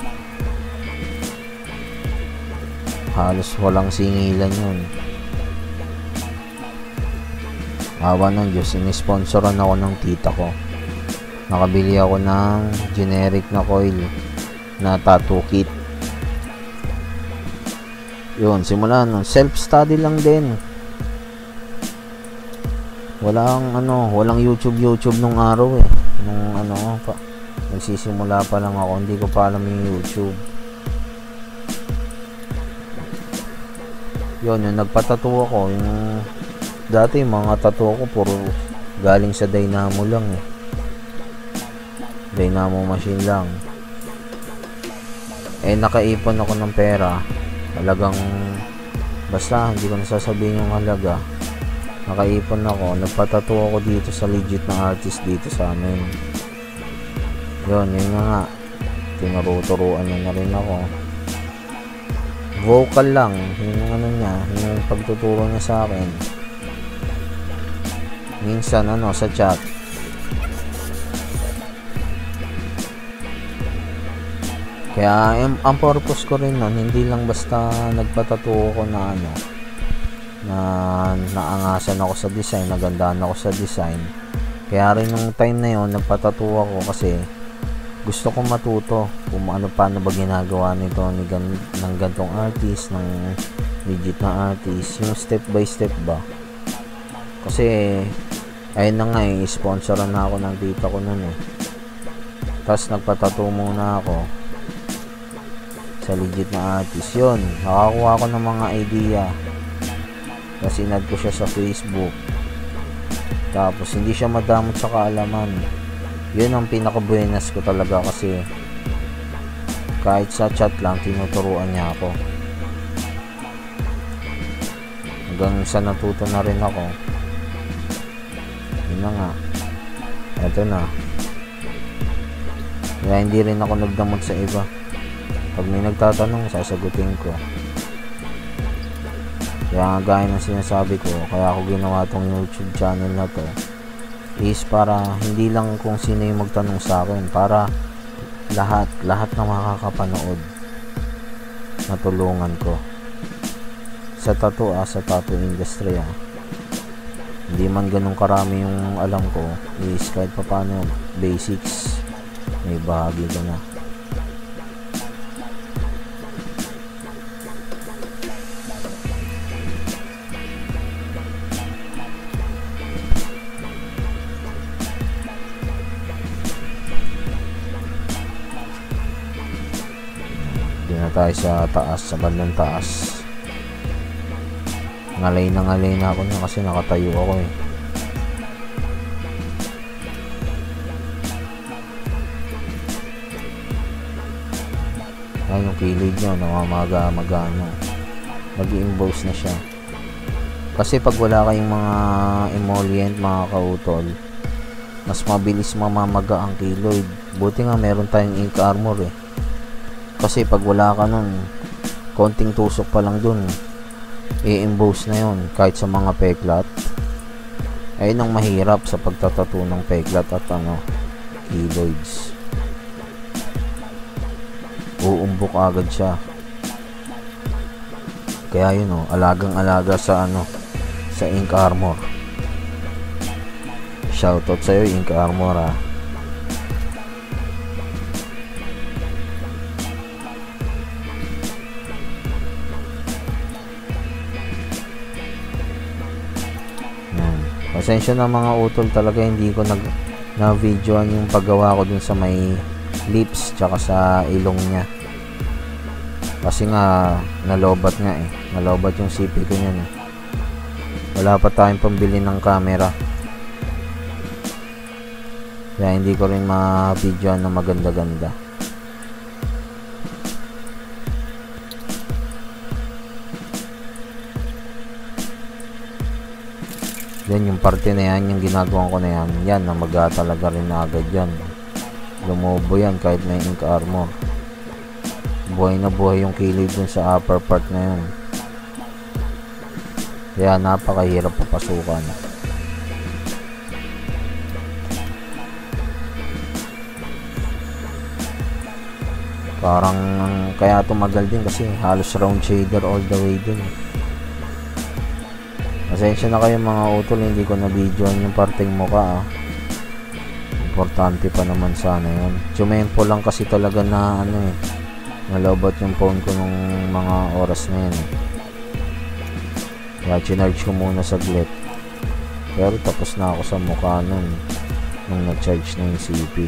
Speaker 2: halos walang singilan yun awa ng Diyos inisponsoran ako ng tita ko. Nakabili ako ng generic na coil na tattoo kit. Yun simula nun self study lang din. Walang ano walang youtube youtube nung araw eh. Nung ano pa nagsisimula pa lang ako hindi ko pa alam yung youtube. Yun yung nagpatato ako yung dati mga tattoo ko puro galing sa dynamo lang eh. Dynamo machine lang. Eh nakaipon ako ng pera. Talagang basta hindi ko nasasabihin yung halaga. Nakaipon ako. Nagpatato ako dito sa legit na artist dito sa amin. Yun yun nga. Tinuruturuan niya na rin ako. Vocal lang. Yung ano niya. Yung pagtuturo niya sa akin minsan ano sa chat. Kaya ang, ang purpose ko rin nun hindi lang basta nagpatato ko na ano na naangasan ako sa design nagandaan ako sa design. Kaya rin nung time na yon nagpatato ako kasi gusto kong matuto kung ano paano ba ginagawa nito ni gan ng gantong artist ng legit na artist. Yung step by step ba kasi ayun na nga eh sponsoran na ako ng tita ko nun eh. Tapos nagpatato muna ako. Sa legit na artist yun. Nakakuha ko ng mga idea. Kasi inad ko siya sa facebook. Tapos hindi siya madamot sa kaalaman. Yun ang pinakabuenas ko talaga kasi kahit sa chat lang tinuturuan niya ako. Hanggang sa natuto na rin ako na nga. Eto na. Kaya hindi rin ako nagdamot sa iba. Pag may nagtatanong sasagutin ko. Kaya gaya ng sinasabi ko kaya ako ginawa tong youtube channel na to is para hindi lang kung sino yung magtanong sa akin para lahat lahat na makakapanood natulungan ko. Sa tattoo ah, sa tattoo industry ah. Hindi man ganun karami yung alam ko. Is kahit pa paano basics. May bahagi ko na tayo sa taas sa bandang taas ngalay na ngalay na ako na kasi nakatayo ako eh. Ay yung kilid nyo namamaga magano. Mag emboss na siya. Kasi pag wala kayong mga emollient mga kautol mas mabilis mamamaga ang keloid buti nga meron tayong ink armor eh. Kasi pag wala ka nun konting tusok pa lang dun i-emboss na yon kahit sa mga peklat. Ayun ang mahirap sa pagtatato ng peklat at ano keloids. Uumbok agad siya. Kaya yun oh alagang alaga sa ano sa ink armor. Shoutout sa'yo ink armor ah pasensya na mga utol talaga hindi ko nag na videoan yung paggawa ko dun sa may lips tsaka sa ilong niya. Kasi nga nalobat nga eh. Nalobat yung CP ko niyan eh. Wala pa tayong pambili ng camera. Kaya hindi ko rin ma-videoan ng maganda-ganda yan yung parte na yan yung ginagawa ko na yan. Yan na mag talaga rin na agad yan. Lumobo yan kahit may ink armor. Buhay na buhay yung kilid dun sa upper part na yun kaya napakahirap papasukan. Parang kaya tumagal din kasi halos round shader all the way din Pasensya na kayo mga utol, hindi ko na videoan yung parting mukha ah. Importante pa naman sana yun. Tumempo lang kasi talaga na ano eh. Nalobat yung phone ko nung mga oras na yun eh. Kaya chinarge ko muna saglit. Pero tapos na ako sa mukha nun. Nung nag-charge na yung CP.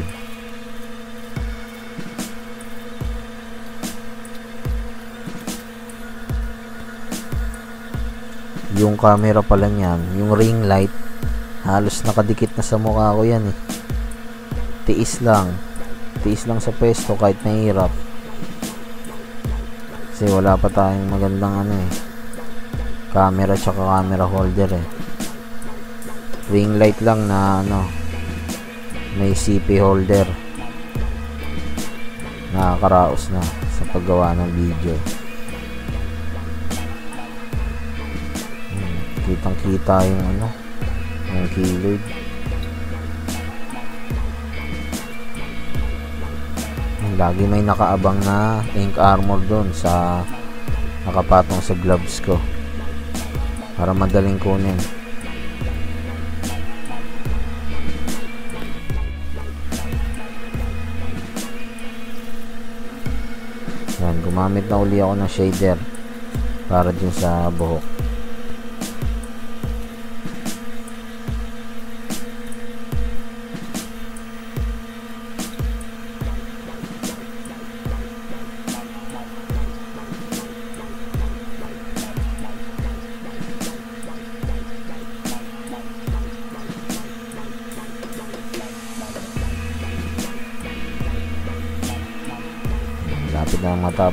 Speaker 2: Yung camera pala niyan, yung ring light, halos nakadikit na sa mukha ko yan eh. Tiis lang. Tiis lang sa pwesto kahit nahihirap. Kasi wala pa tayong magandang ano eh. Camera tsaka camera holder eh. Ring light lang na ano, may CP holder. Nakakaraos na sa paggawa ng video. Kitang kita yung ano yung keyword lagi may nakaabang na ink armor doon sa nakapatong sa gloves ko. Para madaling kunin. Yan gumamit na uli ako ng shader para dun sa buhok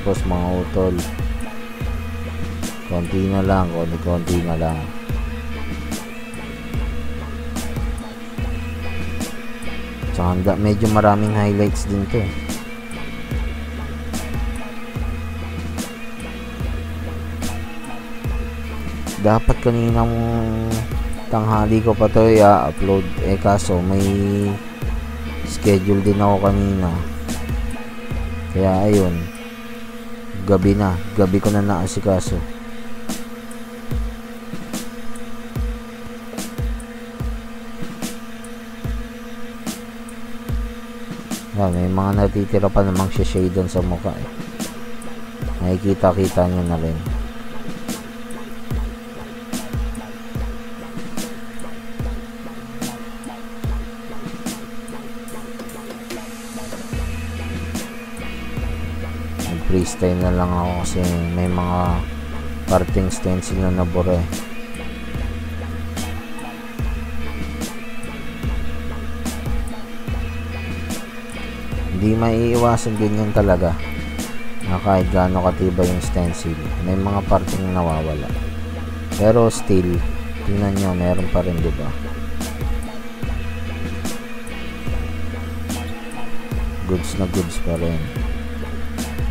Speaker 2: na matapos mga utol konti na lang konti konti na lang. Tsaka medyo maraming highlights din to. Dapat kaninang tanghali ko pa to i-upload. Eh kaso may schedule din ako kanina. Kaya ayun gabi na. Gabi ko na naasikaso. Yan may mga natitira pa namang shade sa mukha eh. nakikita kita nyo na rin freestyle na lang ako kasi may mga parting stencil na nabura eh. hindi maiiwasan ganyan talaga na kahit gaano katiba yung stencil may mga parting nawawala. Pero still tingnan nyo meron pa rin diba goods na goods pa rin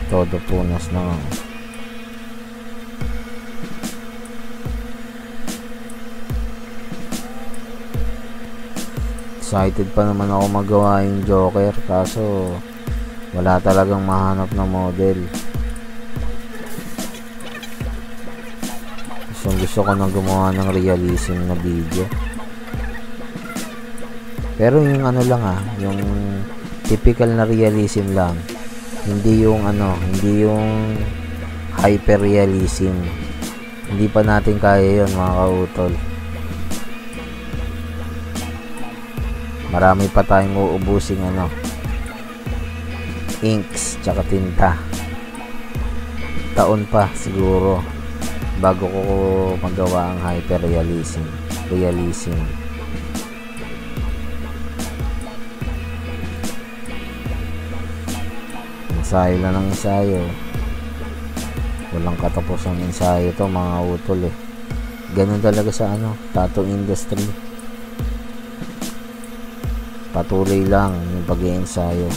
Speaker 2: todo punas na excited pa naman ako magawa yung joker kaso wala talagang mahanap na model. Gusto gusto ko nang gumawa ng realism na video. Pero yung ano lang ah yung typical na realism lang hindi yung ano hindi yung hyperrealism. Hindi pa natin kaya yon mga kautol. Marami pa tayong uubusing ano inks tsaka tinta. Taon pa siguro bago ko magawa ang hyperrealism realism ensayo lang ng ensayo walang katapos ang ensayo to mga utol eh. Ganun talaga sa ano tattoo industry. Patuloy lang yung pag ensayo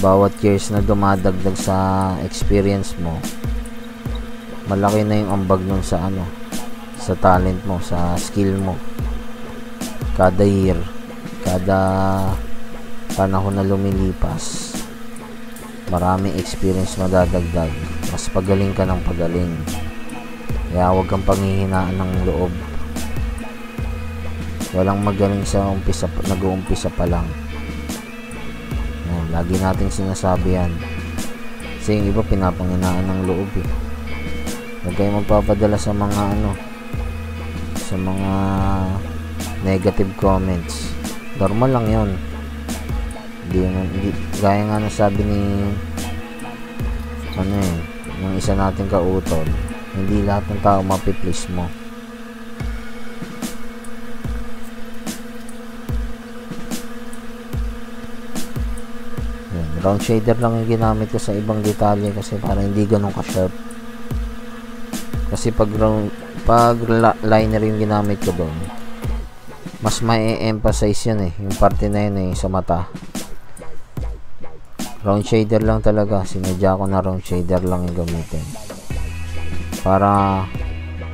Speaker 2: bawat years na dumadagdag sa experience mo malaki na yung ambag nun sa ano sa talent mo sa skill mo. Kada year kada panahon na lumilipas maraming experience madadagdag mas pagaling ka ng pagaling. Kaya huwag kang panghihinaan ng loob. Walang magaling sa umpisa nag-uumpisa pa lang. Yan, lagi nating sinasabi yan. Kasi yung iba pinapanginaan ng loob eh. Huwag kayo magpapadala sa mga ano sa mga negative comments. Normal lang yon hindi, hindi gaya nga na sabi ni ano eh ng isa nating kautol hindi lahat ng tao mapiplease mo. Yan, round shader lang yung ginamit ko sa ibang detalye kasi para hindi ganun ka-sharp. Kasi pag round pag liner yung ginamit ko doon mas may emphasize yun eh yung parte na yun eh sa mata round shader lang talaga. Sinadya ko na round shader lang yung gamitin. Para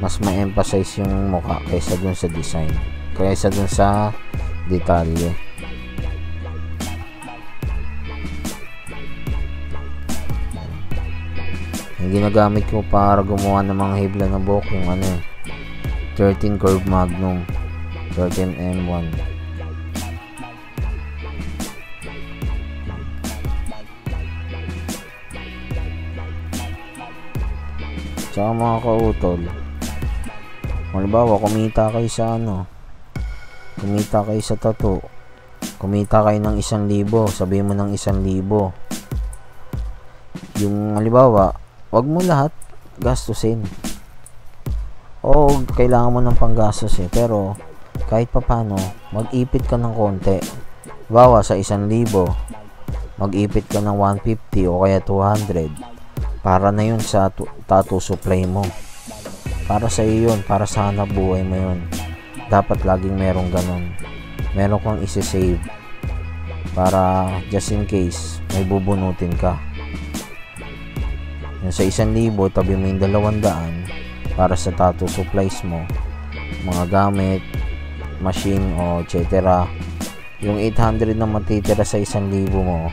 Speaker 2: mas ma-emphasize yung mukha kaysa dun sa design. Kaysa dun sa detalye. Yung ginagamit ko para gumawa ng mga hibla na buhok yung ano eh 13 curve magnum 13 M1 Tsaka mga kautol, halimbawa kumita kayo sa ano, kumita kayo sa tato, kumita kayo ng isang libo, sabi mo ng isang libo. Yung halimbawa, wag mo lahat gastusin. O kailangan mo ng panggastos eh, pero kahit papano, mag-ipit ka ng konti. Bawa sa isang libo, mag-ipit ka ng 150 o kaya 200 para na yun sa tattoo supply mo. Para sa iyo yun para sa hanap buhay mo yun. Dapat laging merong ganun. Meron kang isi-save. Para just in case may bubunutin ka. Yung sa isang libo tabi mo yung dalawang daan para sa tattoo supplies mo. Mga gamit machine o etc yung 800 na matitira sa isang libo mo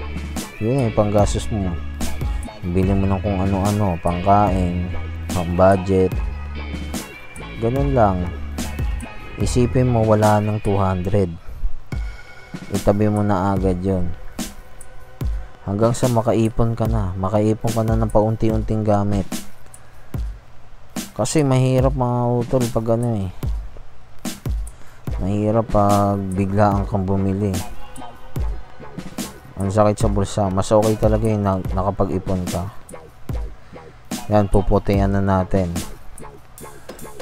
Speaker 2: yun yung panggastos mo bili mo ng kung ano-ano pangkain pang budget ganun lang. Isipin mo wala ng 200 itabi mo na agad yon hanggang sa makaipon ka na. Makaipon ka na ng paunti-unting gamit. Kasi mahirap mga utol pag ano eh. Mahirap pag biglaan kang bumili ang sakit sa bulsa mas okay talaga yung na, nakapag-ipon ka. Yan puputihan na natin.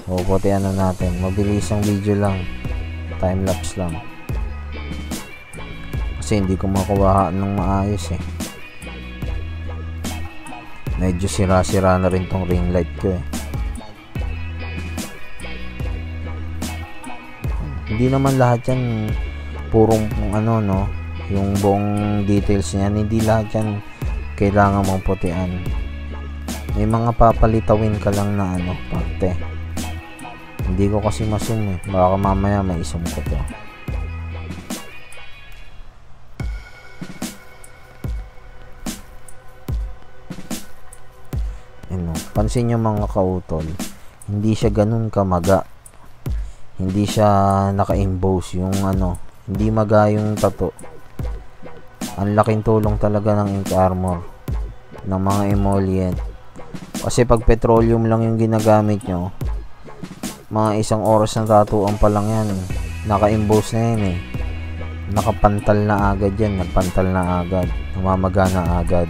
Speaker 2: Puputihan na natin. Mabilis ang video lang. Time lapse lang. Kasi hindi ko makuha ng maayos eh. Medyo sira sira na rin tong ring light ko eh. Hindi naman lahat yan purong ano no yung buong details niyan hindi lahat yan kailangan mong putian. May mga papalitawin ka lang na ano parte. Hindi ko kasi masum eh. Baka mamaya may isum ko to. Ano, pansin nyo mga kautol hindi siya ganun kamaga. Hindi siya naka-emboss yung ano hindi maga yung tato ang laking tulong talaga ng ink armor ng mga emollient. Kasi pag petroleum lang yung ginagamit nyo mga isang oras na tatuan pa lang yan naka-emboss na yan eh. Nakapantal na agad yan nagpantal na agad namamaga na agad.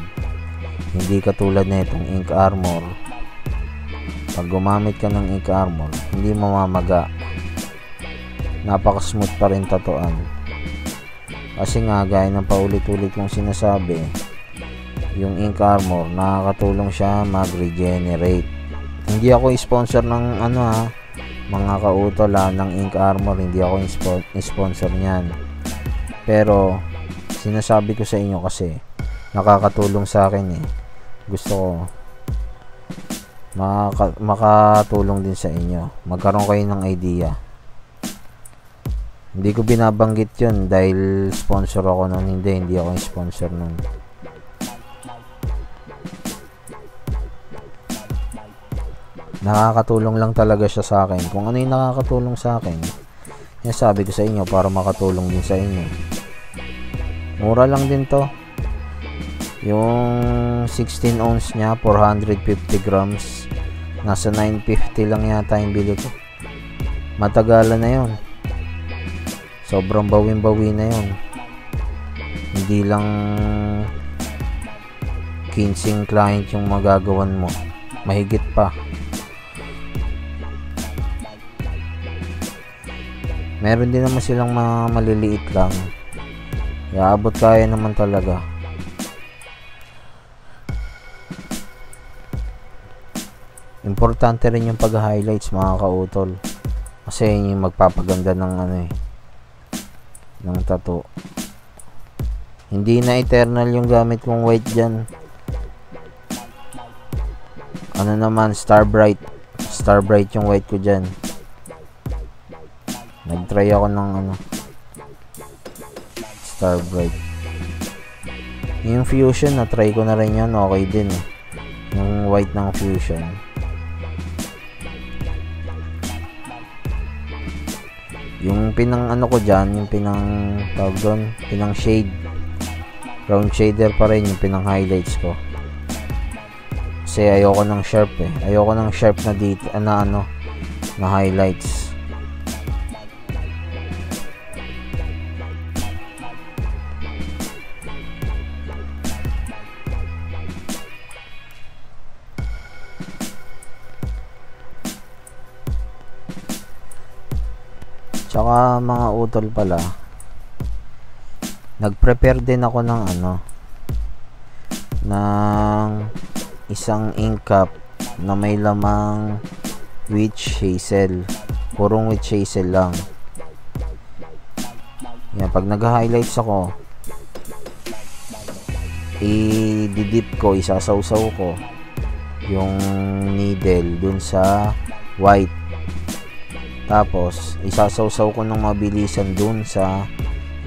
Speaker 2: Hindi katulad na itong ink armor. Pag gumamit ka ng ink armor hindi mamamaga. Napaka smooth pa rin tatuan kasi nga gaya ng paulit-ulit kong sinasabi yung ink armor nakakatulong siya mag regenerate hindi ako sponsor ng ano ha mga kautol ha ng ink armor hindi ako sponsor niyan pero, sinasabi ko sa inyo kasi, nakakatulong sa akin eh. Gusto ko, maka, makatulong din sa inyo. Magkaroon kayo ng idea. Hindi ko binabanggit yun dahil sponsor ako nun. Hindi, hindi ako yung sponsor nun. Nakakatulong lang talaga siya sa akin. Kung ano yung nakakatulong sa akin, yan sabi ko sa inyo para makatulong din sa inyo. Mura lang din to. Yung 16 ounce niya, 450 grams. Nasa 950 lang yata yung bili ko. Matagalan na yon. Sobrang bawin-bawi na yon. Hindi lang 15 client yung magagawan mo. Mahigit pa. Meron din naman silang mga maliliit lang. Iaabot kaya naman talaga. Importante rin yung pag-highlights mga kautol. Kasi yun yung magpapaganda ng ano eh. Ng tattoo. Hindi na eternal yung gamit kong white dyan. Ano naman, Star Bright. Star Bright yung white ko dyan. Nag-try ako ng ano Starbright. Yung Fusion, na-try ko na rin yun. Okay din eh. Yung white ng Fusion. Yung pinang ano ko dyan, yung pinang tawag doon, pinang shade. Round shader pa rin yung pinang highlights ko. Kasi ayoko ng sharp eh. Ayoko ng sharp na dito, na ano, na highlights. Tsaka mga utol pala. Nag-prepare din ako ng ano ng isang ink cup na may lamang witch hazel. Purong witch hazel lang. Yan, pag nag-highlights ako, i-dip ko, isasawsaw ko yung needle dun sa white tapos, isasawsaw ko ng mabilisan dun sa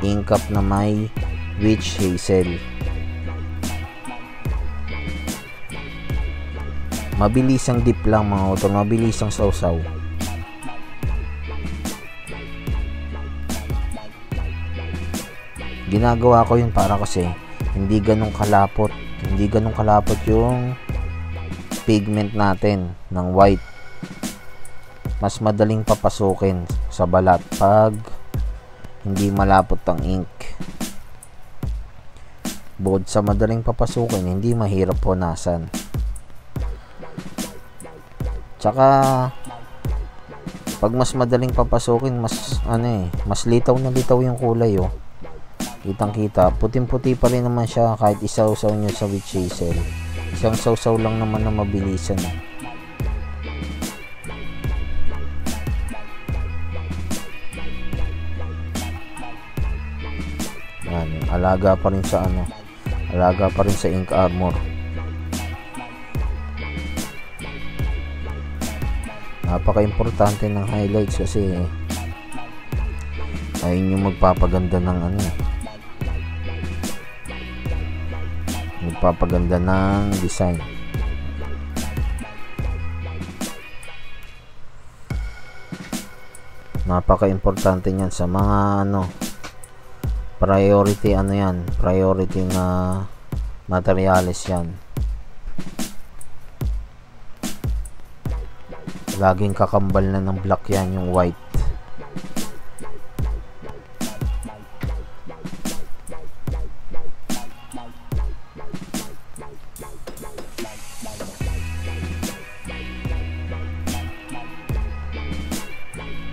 Speaker 2: ink cup na may witch hazel. Mabilisang dip lang mga utol, mabilisang sausaw. Ginagawa ko yun para kasi hindi ganun kalapot, hindi ganun kalapot yung pigment natin ng white mas madaling papasukin sa balat pag hindi malapot ang ink. Bukod sa madaling papasukin, hindi mahirap punasan. Tsaka pag mas madaling papasukin, mas ano eh, mas litaw na litaw yung kulay oh. Kitang-kita, puting-puti pa rin naman siya kahit isaw-saw nyo sa witch hazel. Isang saw-saw lang naman na mabilisan eh. Alaga pa rin sa ano alaga pa rin sa ink armor. Napaka importante ng highlights kasi ayun yung magpapaganda ng ano magpapaganda ng design. Napaka importante niyan sa mga ano priority ano yan? Priority na materialis yan. Laging kakambal na ng black yan yung white.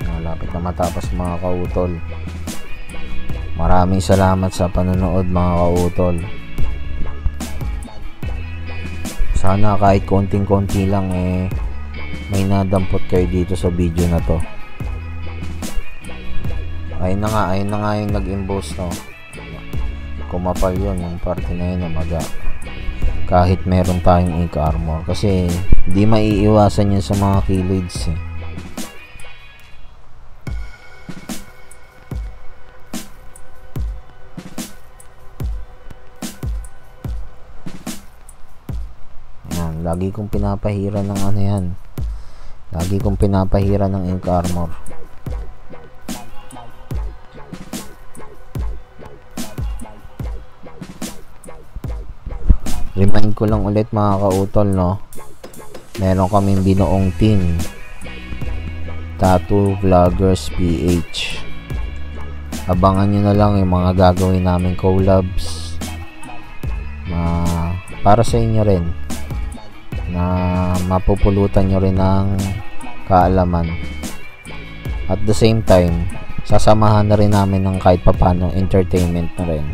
Speaker 2: Malapit na matapos mga kautol. Maraming salamat sa panonood mga kautol. Sana kahit konting-konti lang eh may nadampot kayo dito sa video na to. Ayun na nga, ayun na nga yung nag-impose no. Kumapal yun, yung parte na yun umaga. Kahit meron tayong ink armor. Kasi, di maiiwasan yun sa mga keyleads eh. Lagi kong pinapahira ng ano yan. Lagi kong pinapahira ng ink armor. Remind ko lang ulit mga kautol no. Meron kaming binuong team. Tattoo Vloggers PH. Abangan nyo na lang yung mga gagawin namin collabs. Na para sa inyo rin. Na mapupulutan nyo rin ng kaalaman. At the same time, sasamahan na rin namin ng kahit papano entertainment na rin.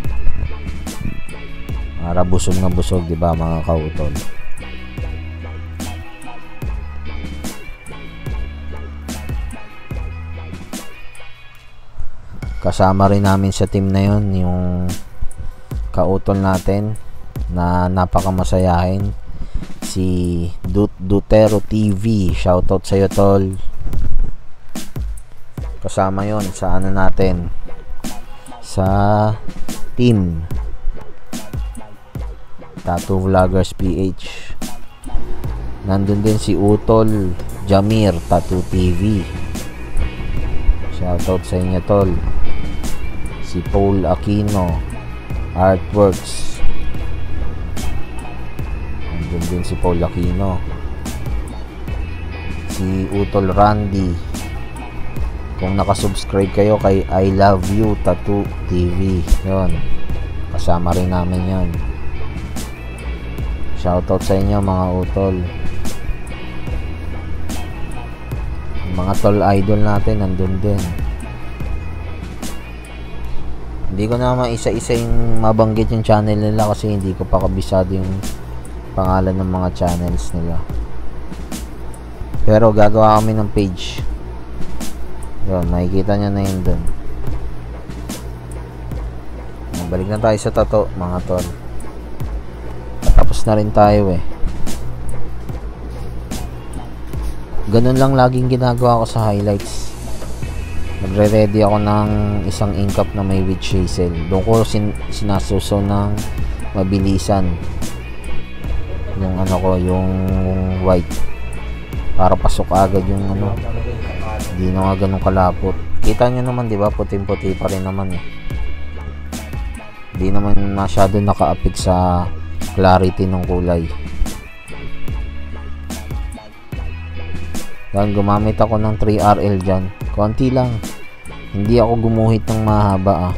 Speaker 2: Para busog na busog, 'di ba, mga kautol? Kasama rin namin sa team na 'yon yung kautol natin na napakamasayahin si Dut Dutero TV. Shoutout sa iyo, tol. Kasama 'yon sa ano natin sa team Tattoo Vloggers PH. Nandun din si Utol Jamir Tattoo TV. Shoutout sa inyo tol. Si Paul Aquino Artworks. Nandun din si Paul Aquino. Si Utol Randy. Kung nakasubscribe kayo kay I Love You Tattoo TV. Yon. Kasama rin namin yon. Shoutout sa inyo mga utol. Mga tol idol natin nandun din. Hindi ko na maisa-isa yung mabanggit yung channel nila kasi hindi ko pa kabisado yung pangalan ng mga channels nila. Pero gagawa kami ng page. Yun, makikita nyo na yun dun. Balik na tayo sa tato mga tol tapos na rin tayo eh ganun lang laging ginagawa ko sa highlights nagre-ready ako ng isang inkap na may witch hazel doon ko sin sinasuso ng mabilisan yung ano ko yung white. Para pasok agad yung ano. Hindi na nga ganun kalapot. Kita nyo naman di ba? Puting puti pa rin naman eh. Hindi naman masyado nakaapik sa clarity ng kulay. Yan gumamit ako ng 3RL dyan. Konti lang. Hindi ako gumuhit ng mahaba ah